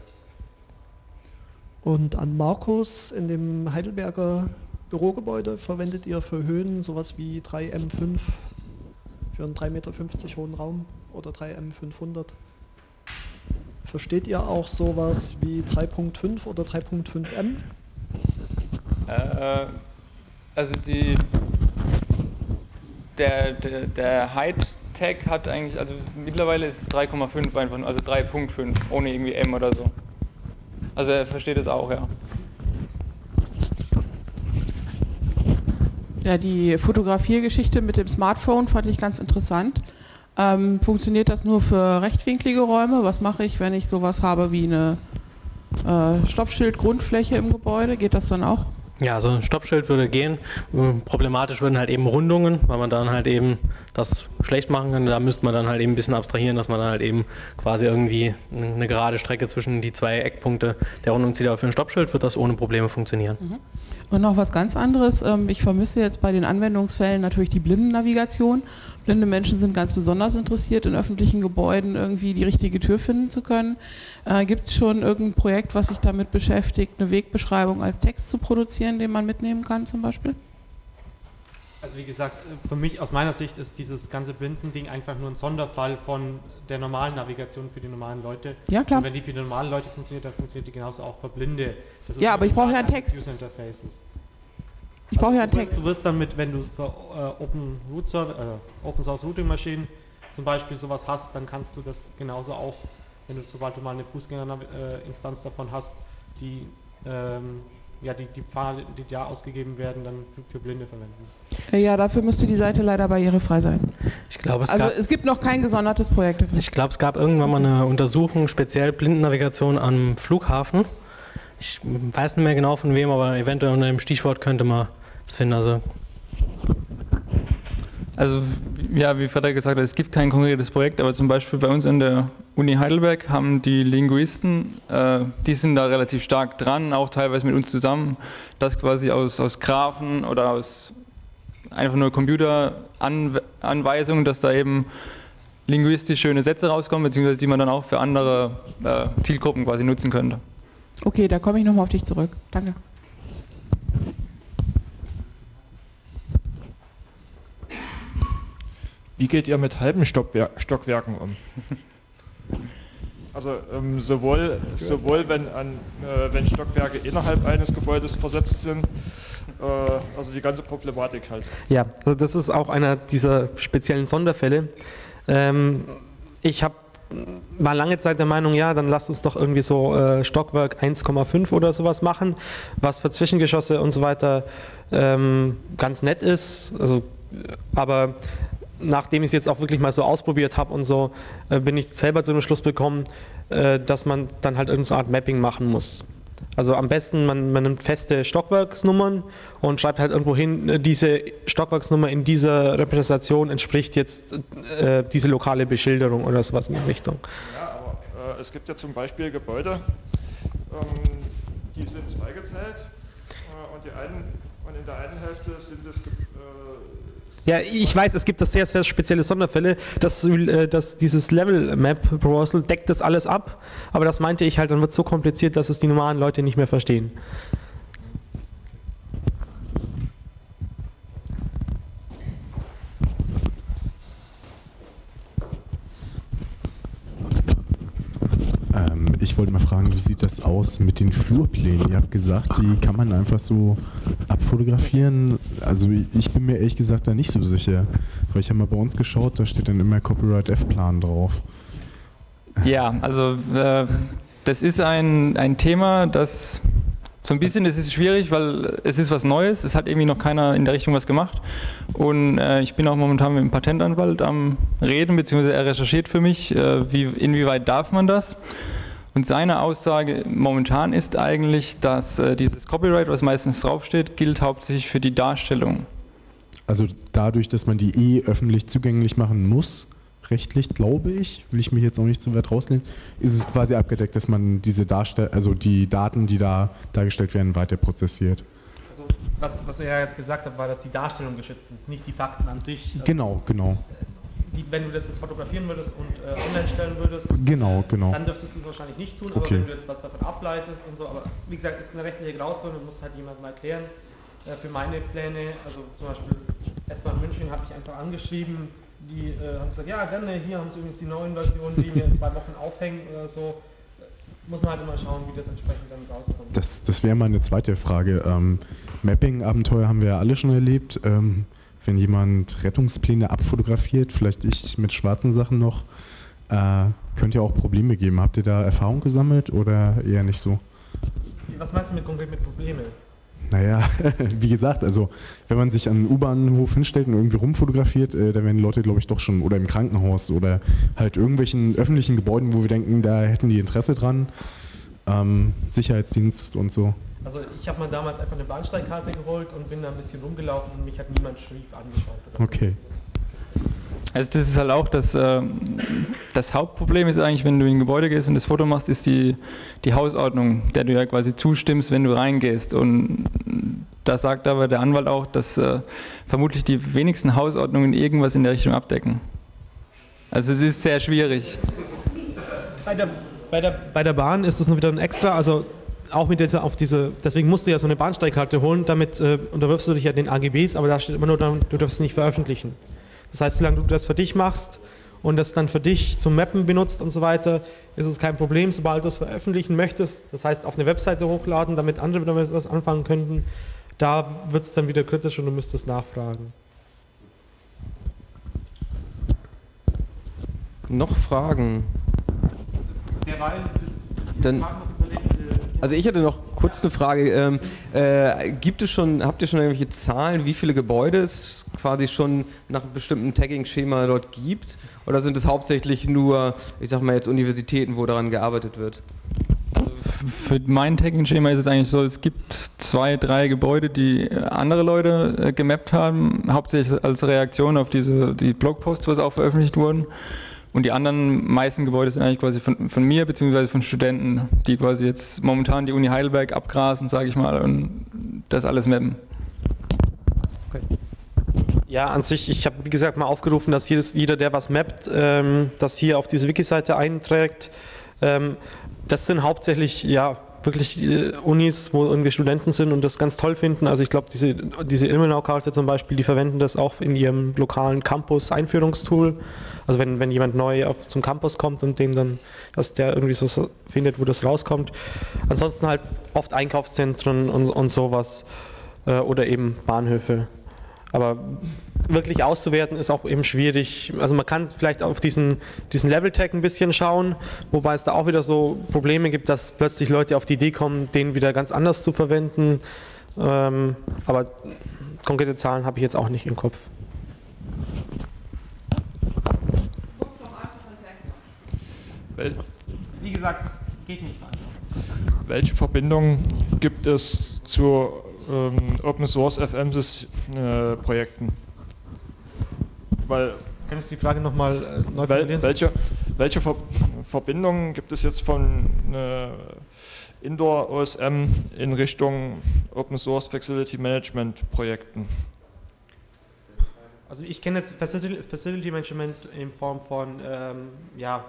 Und an Markus in dem Heidelberger Bürogebäude verwendet ihr für Höhen sowas wie 3M5 für einen 3,50 Meter hohen Raum oder 3M500? Versteht ihr auch sowas wie 3.5 oder 3.5m? Äh, also die, der, der, der Height-Tag hat eigentlich, also mittlerweile ist es 3,5 einfach, also 3.5, ohne irgendwie m oder so. Also er versteht es auch, ja. Ja, die Fotografiergeschichte mit dem Smartphone fand ich ganz interessant. Ähm, funktioniert das nur für rechtwinklige Räume? Was mache ich, wenn ich sowas habe wie eine äh, Stoppschild-Grundfläche im Gebäude? Geht das dann auch? Ja, so ein Stoppschild würde gehen. Problematisch würden halt eben Rundungen, weil man dann halt eben das schlecht machen kann. Da müsste man dann halt eben ein bisschen abstrahieren, dass man dann halt eben quasi irgendwie eine gerade Strecke zwischen die zwei Eckpunkte der Rundung zieht. Aber für ein Stoppschild wird das ohne Probleme funktionieren. Mhm. Und noch was ganz anderes. Ähm, ich vermisse jetzt bei den Anwendungsfällen natürlich die Blindennavigation. Blinde Menschen sind ganz besonders interessiert, in öffentlichen Gebäuden irgendwie die richtige Tür finden zu können. Äh, Gibt es schon irgendein Projekt, was sich damit beschäftigt, eine Wegbeschreibung als Text zu produzieren, den man mitnehmen kann zum Beispiel? Also wie gesagt, für mich aus meiner Sicht ist dieses ganze Blindending einfach nur ein Sonderfall von der normalen Navigation für die normalen Leute. Ja, klar. Und wenn die für die normalen Leute funktioniert, dann funktioniert die genauso auch für Blinde. ja, aber ich brauche ja einen Text. Ich also brauche ja einen Text. Du wirst damit, wenn du für äh, Open, Root Server, äh, Open Source Routing Maschinen zum Beispiel sowas hast, dann kannst du das genauso auch, wenn du sobald du mal eine Fußgängerinstanz äh, davon hast, die ähm, ja, die, die Pfade, die da ausgegeben werden, dann für, für, Blinde verwenden. Ja, dafür müsste die Seite leider barrierefrei sein. Ich glaube, es also gab, es gibt noch kein gesondertes Projekt. Ich glaube, es gab irgendwann mal eine Untersuchung, speziell Blindennavigation am Flughafen. Ich weiß nicht mehr genau von wem, aber eventuell unter dem Stichwort könnte man es finden. Also also ja, wie Frederik gesagt hat, es gibt kein konkretes Projekt, aber zum Beispiel bei uns an der Uni Heidelberg haben die Linguisten, äh, die sind da relativ stark dran, auch teilweise mit uns zusammen, dass quasi aus, aus Graphen oder aus einfach nur Computeranweisungen, dass da eben linguistisch schöne Sätze rauskommen, beziehungsweise die man dann auch für andere äh, Zielgruppen quasi nutzen könnte. Okay, da komme ich nochmal auf dich zurück. Danke. Wie geht ihr mit halben Stockwer Stockwerken um? Also ähm, sowohl, sowohl wenn, an, äh, wenn Stockwerke innerhalb eines Gebäudes versetzt sind, äh, also die ganze Problematik halt. Ja, also das ist auch einer dieser speziellen Sonderfälle. Ähm, ich habe war lange Zeit der Meinung, ja, dann lasst uns doch irgendwie so äh, Stockwerk 1,5 oder sowas machen, was für Zwischengeschosse und so weiter ähm, ganz nett ist. Also, aber nachdem ich es jetzt auch wirklich mal so ausprobiert habe und so, äh, bin ich selber zu dem Schluss gekommen, äh, dass man dann halt irgendeine Art Mapping machen muss. Also am besten, man, man, nimmt feste Stockwerksnummern und schreibt halt irgendwo hin, äh, diese Stockwerksnummer in dieser Repräsentation entspricht jetzt äh, diese lokale Beschilderung oder sowas in die Richtung. Ja, aber äh, es gibt ja zum Beispiel Gebäude, ähm, die sind zweigeteilt äh, und, die einen, und in der einen Hälfte sind es ja, ich weiß, es gibt das sehr, sehr spezielle Sonderfälle. Das, äh, das, dieses Level Map Proposal deckt das alles ab, aber das meinte ich halt, dann wird es so kompliziert, dass es die normalen Leute nicht mehr verstehen. fragen, wie sieht das aus mit den Flurplänen? Ihr habt gesagt, die kann man einfach so abfotografieren. Also ich bin mir ehrlich gesagt da nicht so sicher. Weil ich habe mal bei uns geschaut, da steht dann immer Copyright F-Plan drauf. Ja, also äh, das ist ein, ein Thema, das so ein bisschen ist es schwierig, weil es ist was Neues, es hat irgendwie noch keiner in der Richtung was gemacht. Und äh, ich bin auch momentan mit dem Patentanwalt am Reden, beziehungsweise er recherchiert für mich, äh, wie, inwieweit darf man das. Und seine Aussage momentan ist eigentlich, dass äh, dieses Copyright, was meistens draufsteht, gilt hauptsächlich für die Darstellung. Also dadurch, dass man die eh öffentlich zugänglich machen muss, rechtlich, glaube ich, will ich mich jetzt auch nicht zu weit rauslehnen, ist es quasi abgedeckt, dass man diese Darstell also die Daten, die da dargestellt werden, weiter prozessiert. Also was, was er ja jetzt gesagt hat, war, dass die Darstellung geschützt ist, nicht die Fakten an sich. Genau, genau. Die, wenn du das jetzt fotografieren würdest und äh, online stellen würdest, genau, genau. dann dürftest du es wahrscheinlich nicht tun, aber wenn du jetzt was davon ableitest und so, aber wie gesagt, ist eine rechtliche Grauzone, muss halt jemand mal erklären. Äh, für meine Pläne, also zum Beispiel S-Bahn München habe ich einfach angeschrieben, die äh, haben gesagt, ja gerne, hier haben sie übrigens die neuen Versionen, die wir in zwei Wochen aufhängen oder so. Muss man halt immer schauen, wie das entsprechend dann rauskommt. Das, das wäre meine zweite Frage. Ähm, Mapping-Abenteuer haben wir ja alle schon erlebt. Ähm, wenn jemand Rettungspläne abfotografiert, vielleicht ich mit schwarzen Sachen noch, äh, könnte ja auch Probleme geben. Habt ihr da Erfahrung gesammelt oder eher nicht so? Was meinst du mit konkret mit Probleme? Naja, wie gesagt, also wenn man sich an einen U-Bahnhof hinstellt und irgendwie rumfotografiert, äh, da werden Leute, glaube ich, doch schon, oder im Krankenhaus oder halt irgendwelchen öffentlichen Gebäuden, wo wir denken, da hätten die Interesse dran, ähm, Sicherheitsdienst und so. Also ich habe mal damals einfach eine Bahnsteigkarte geholt und bin da ein bisschen rumgelaufen und mich hat niemand schief angeschaut. okay. Also das ist halt auch das, äh, das Hauptproblem ist eigentlich, wenn du in ein Gebäude gehst und das Foto machst, ist die, die Hausordnung, der du ja quasi zustimmst, wenn du reingehst. Und da sagt aber der Anwalt auch, dass äh, vermutlich die wenigsten Hausordnungen irgendwas in der Richtung abdecken. Also es ist sehr schwierig. Bei der, bei der, bei der Bahn ist es noch wieder ein extra, also auch mit dieser auf diese, deswegen musst du ja so eine Bahnsteigkarte holen, damit äh, unterwirfst du dich ja den AGBs, aber da steht immer nur, du darfst es nicht veröffentlichen. Das heißt, solange du das für dich machst und das dann für dich zum Mappen benutzt und so weiter, ist es kein Problem. Sobald du es veröffentlichen möchtest, das heißt auf eine Webseite hochladen, damit andere damit was anfangen könnten, da wird es dann wieder kritisch und du müsstest nachfragen. Noch Fragen? Derweil bis, dann, also ich hatte noch kurz eine Frage. Ähm, äh, gibt es schon, habt ihr schon irgendwelche Zahlen, wie viele Gebäude es quasi schon nach einem bestimmten Tagging-Schema dort gibt? Oder sind es hauptsächlich nur, ich sag mal jetzt Universitäten, wo daran gearbeitet wird? Für mein Tagging-Schema ist es eigentlich so, es gibt zwei, drei Gebäude, die andere Leute äh, gemappt haben, hauptsächlich als Reaktion auf diese die Blogposts, was auch veröffentlicht wurden. Und die anderen meisten Gebäude sind eigentlich quasi von, von mir bzw. von Studenten, die quasi jetzt momentan die Uni Heidelberg abgrasen, sage ich mal, und das alles mappen. Okay. Ja, an sich, ich habe wie gesagt mal aufgerufen, dass jedes, jeder, der was mappt, ähm, das hier auf diese Wiki-Seite einträgt. Ähm, das sind hauptsächlich ja wirklich äh, Unis, wo irgendwie Studenten sind und das ganz toll finden. Also ich glaube, diese, diese Ilmenau-Karte zum Beispiel, die verwenden das auch in ihrem lokalen Campus-Einführungstool. Also wenn, wenn jemand neu auf, zum Campus kommt und den dann, dass der irgendwie so findet, wo das rauskommt. Ansonsten halt oft Einkaufszentren und, und sowas äh, oder eben Bahnhöfe. Aber wirklich auszuwerten ist auch eben schwierig. Also man kann vielleicht auf diesen, diesen Level-Tag ein bisschen schauen, wobei es da auch wieder so Probleme gibt, dass plötzlich Leute auf die Idee kommen, den wieder ganz anders zu verwenden. Ähm, aber konkrete Zahlen habe ich jetzt auch nicht im Kopf. Wie gesagt, geht nicht so einfach. Welche Verbindungen gibt es zur ähm, Open Source FM äh, Projekten. Weil Kannst du die Frage nochmal äh, neu wel, welche, welche Ver Verbindungen gibt es jetzt von äh, Indoor OSM in Richtung Open Source Facility Management Projekten? Also ich kenne jetzt Facility, Facility Management in Form von ähm, ja,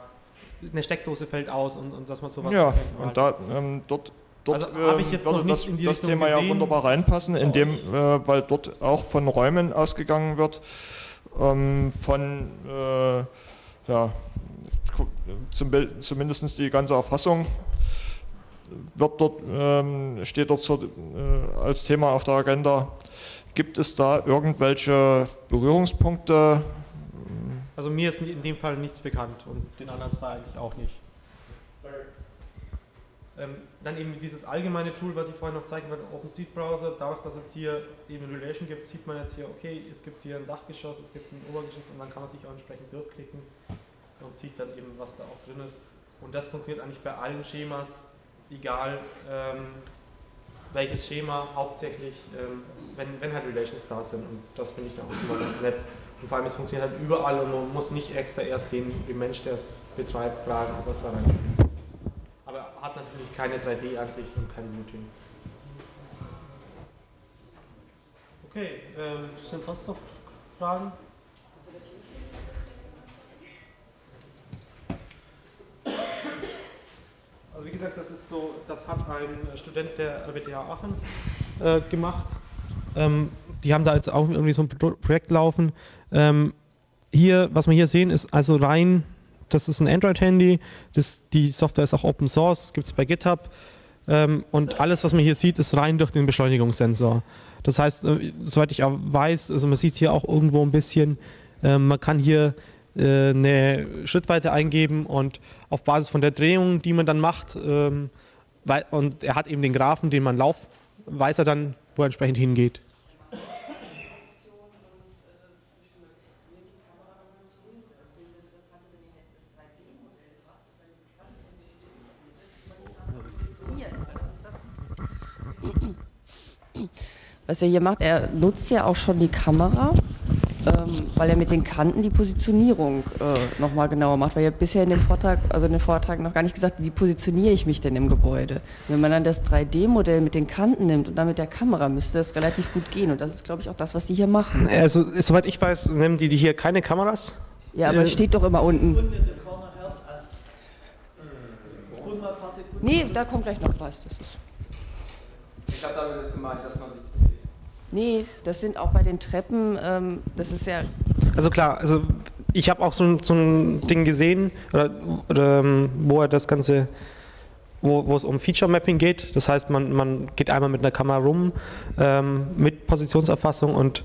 eine Steckdose fällt aus und, und dass man sowas. Ja, und da, ähm, dort Dort also, ähm, würde das, das Thema gesehen. ja wunderbar reinpassen, indem, äh, weil dort auch von Räumen ausgegangen wird, ähm, von äh, ja, zum, zumindest die ganze Erfassung wird dort, ähm, steht dort so, äh, als Thema auf der Agenda. Gibt es da irgendwelche Berührungspunkte? Also mir ist in dem Fall nichts bekannt und den anderen zwei eigentlich auch nicht. Ähm, dann eben dieses allgemeine Tool, was ich vorhin noch zeigen wollte, OpenStreetBrowser, dadurch, dass es hier eben Relation gibt, sieht man jetzt hier, okay, es gibt hier ein Dachgeschoss, es gibt ein Obergeschoss und dann kann man sich auch entsprechend durchklicken und sieht dann eben, was da auch drin ist. Und das funktioniert eigentlich bei allen Schemas, egal ähm, welches Schema, hauptsächlich, ähm, wenn, wenn halt Relations da sind und das finde ich dann auch immer ganz nett. Und vor allem, es funktioniert halt überall und man muss nicht extra erst den, den Mensch, der es betreibt, fragen, ob was da rein aber hat natürlich keine 3D-Ansicht und kein Routing. Okay, ähm, sind sonst noch Fragen? Also wie gesagt, das ist so, das hat ein Student der RWTH Aachen äh, gemacht. Ähm, die haben da jetzt auch irgendwie so ein Projekt laufen. Ähm, hier, was wir hier sehen, ist also rein das ist ein Android-Handy. Die Software ist auch Open Source, gibt es bei GitHub. Ähm, und alles, was man hier sieht, ist rein durch den Beschleunigungssensor. Das heißt, äh, soweit ich weiß, also man sieht hier auch irgendwo ein bisschen, äh, man kann hier äh, eine Schrittweite eingeben und auf Basis von der Drehung, die man dann macht, ähm, und er hat eben den Graphen, den man lauft, weiß er dann, wo er entsprechend hingeht. Was er hier macht, er nutzt ja auch schon die Kamera, ähm, weil er mit den Kanten die Positionierung äh, nochmal genauer macht, weil er bisher in dem Vortrag, also in dem Vortrag noch gar nicht gesagt, wie positioniere ich mich denn im Gebäude. Wenn man dann das 3D-Modell mit den Kanten nimmt und dann mit der Kamera, müsste das relativ gut gehen und das ist, glaube ich, auch das, was die hier machen. Also, soweit ich weiß, nehmen die, die hier keine Kameras. Ja, aber äh, es steht doch immer unten. Nee, da kommt gleich noch was. Das ist ich glaube, damit ist gemeint, dass man sich Nee, das sind auch bei den Treppen, ähm, das ist ja. Also klar, also ich habe auch so ein, so ein, Ding gesehen, oder, oder, ähm, wo er das Ganze, wo, wo, es um Feature Mapping geht. Das heißt, man, man geht einmal mit einer Kamera rum, ähm, mit Positionserfassung und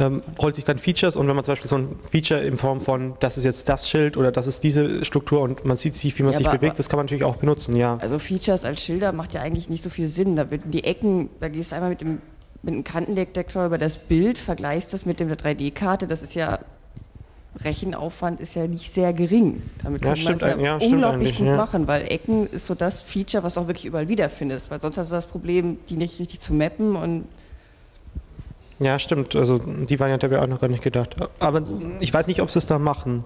ähm, holt sich dann Features und wenn man zum Beispiel so ein Feature in Form von, das ist jetzt das Schild oder das ist diese Struktur und man sieht sich, wie man ja, sich aber, bewegt, das kann man natürlich auch benutzen, ja. Also Features als Schilder macht ja eigentlich nicht so viel Sinn. Da würden die Ecken, da gehst du einmal mit dem mit einem Kantendetektor über das Bild, vergleichst das mit der 3D-Karte, das ist ja, Rechenaufwand ist ja nicht sehr gering. Damit kann ja, man es ja, ja unglaublich gut ja. machen, weil Ecken ist so das Feature, was du auch wirklich überall wiederfindest, weil sonst hast du das Problem, die nicht richtig zu mappen und ja, stimmt. Also die Variante habe ich auch noch gar nicht gedacht. Aber ich weiß nicht, ob sie es da machen.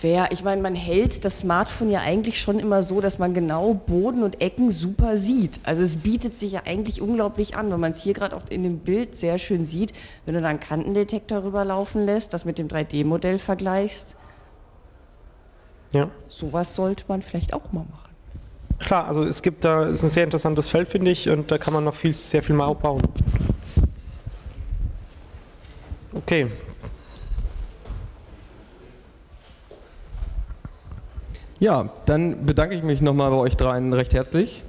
Wer, ich meine, man hält das Smartphone ja eigentlich schon immer so, dass man genau Boden und Ecken super sieht. Also es bietet sich ja eigentlich unglaublich an, wenn man es hier gerade auch in dem Bild sehr schön sieht, wenn du da einen Kantendetektor rüberlaufen lässt, das mit dem 3D-Modell vergleichst. Ja. Sowas sollte man vielleicht auch mal machen. Klar, also es gibt da, es ist ein sehr interessantes Feld, finde ich, und da kann man noch viel, sehr viel mehr aufbauen. Okay, Ja, dann bedanke ich mich nochmal bei euch dreien recht herzlich.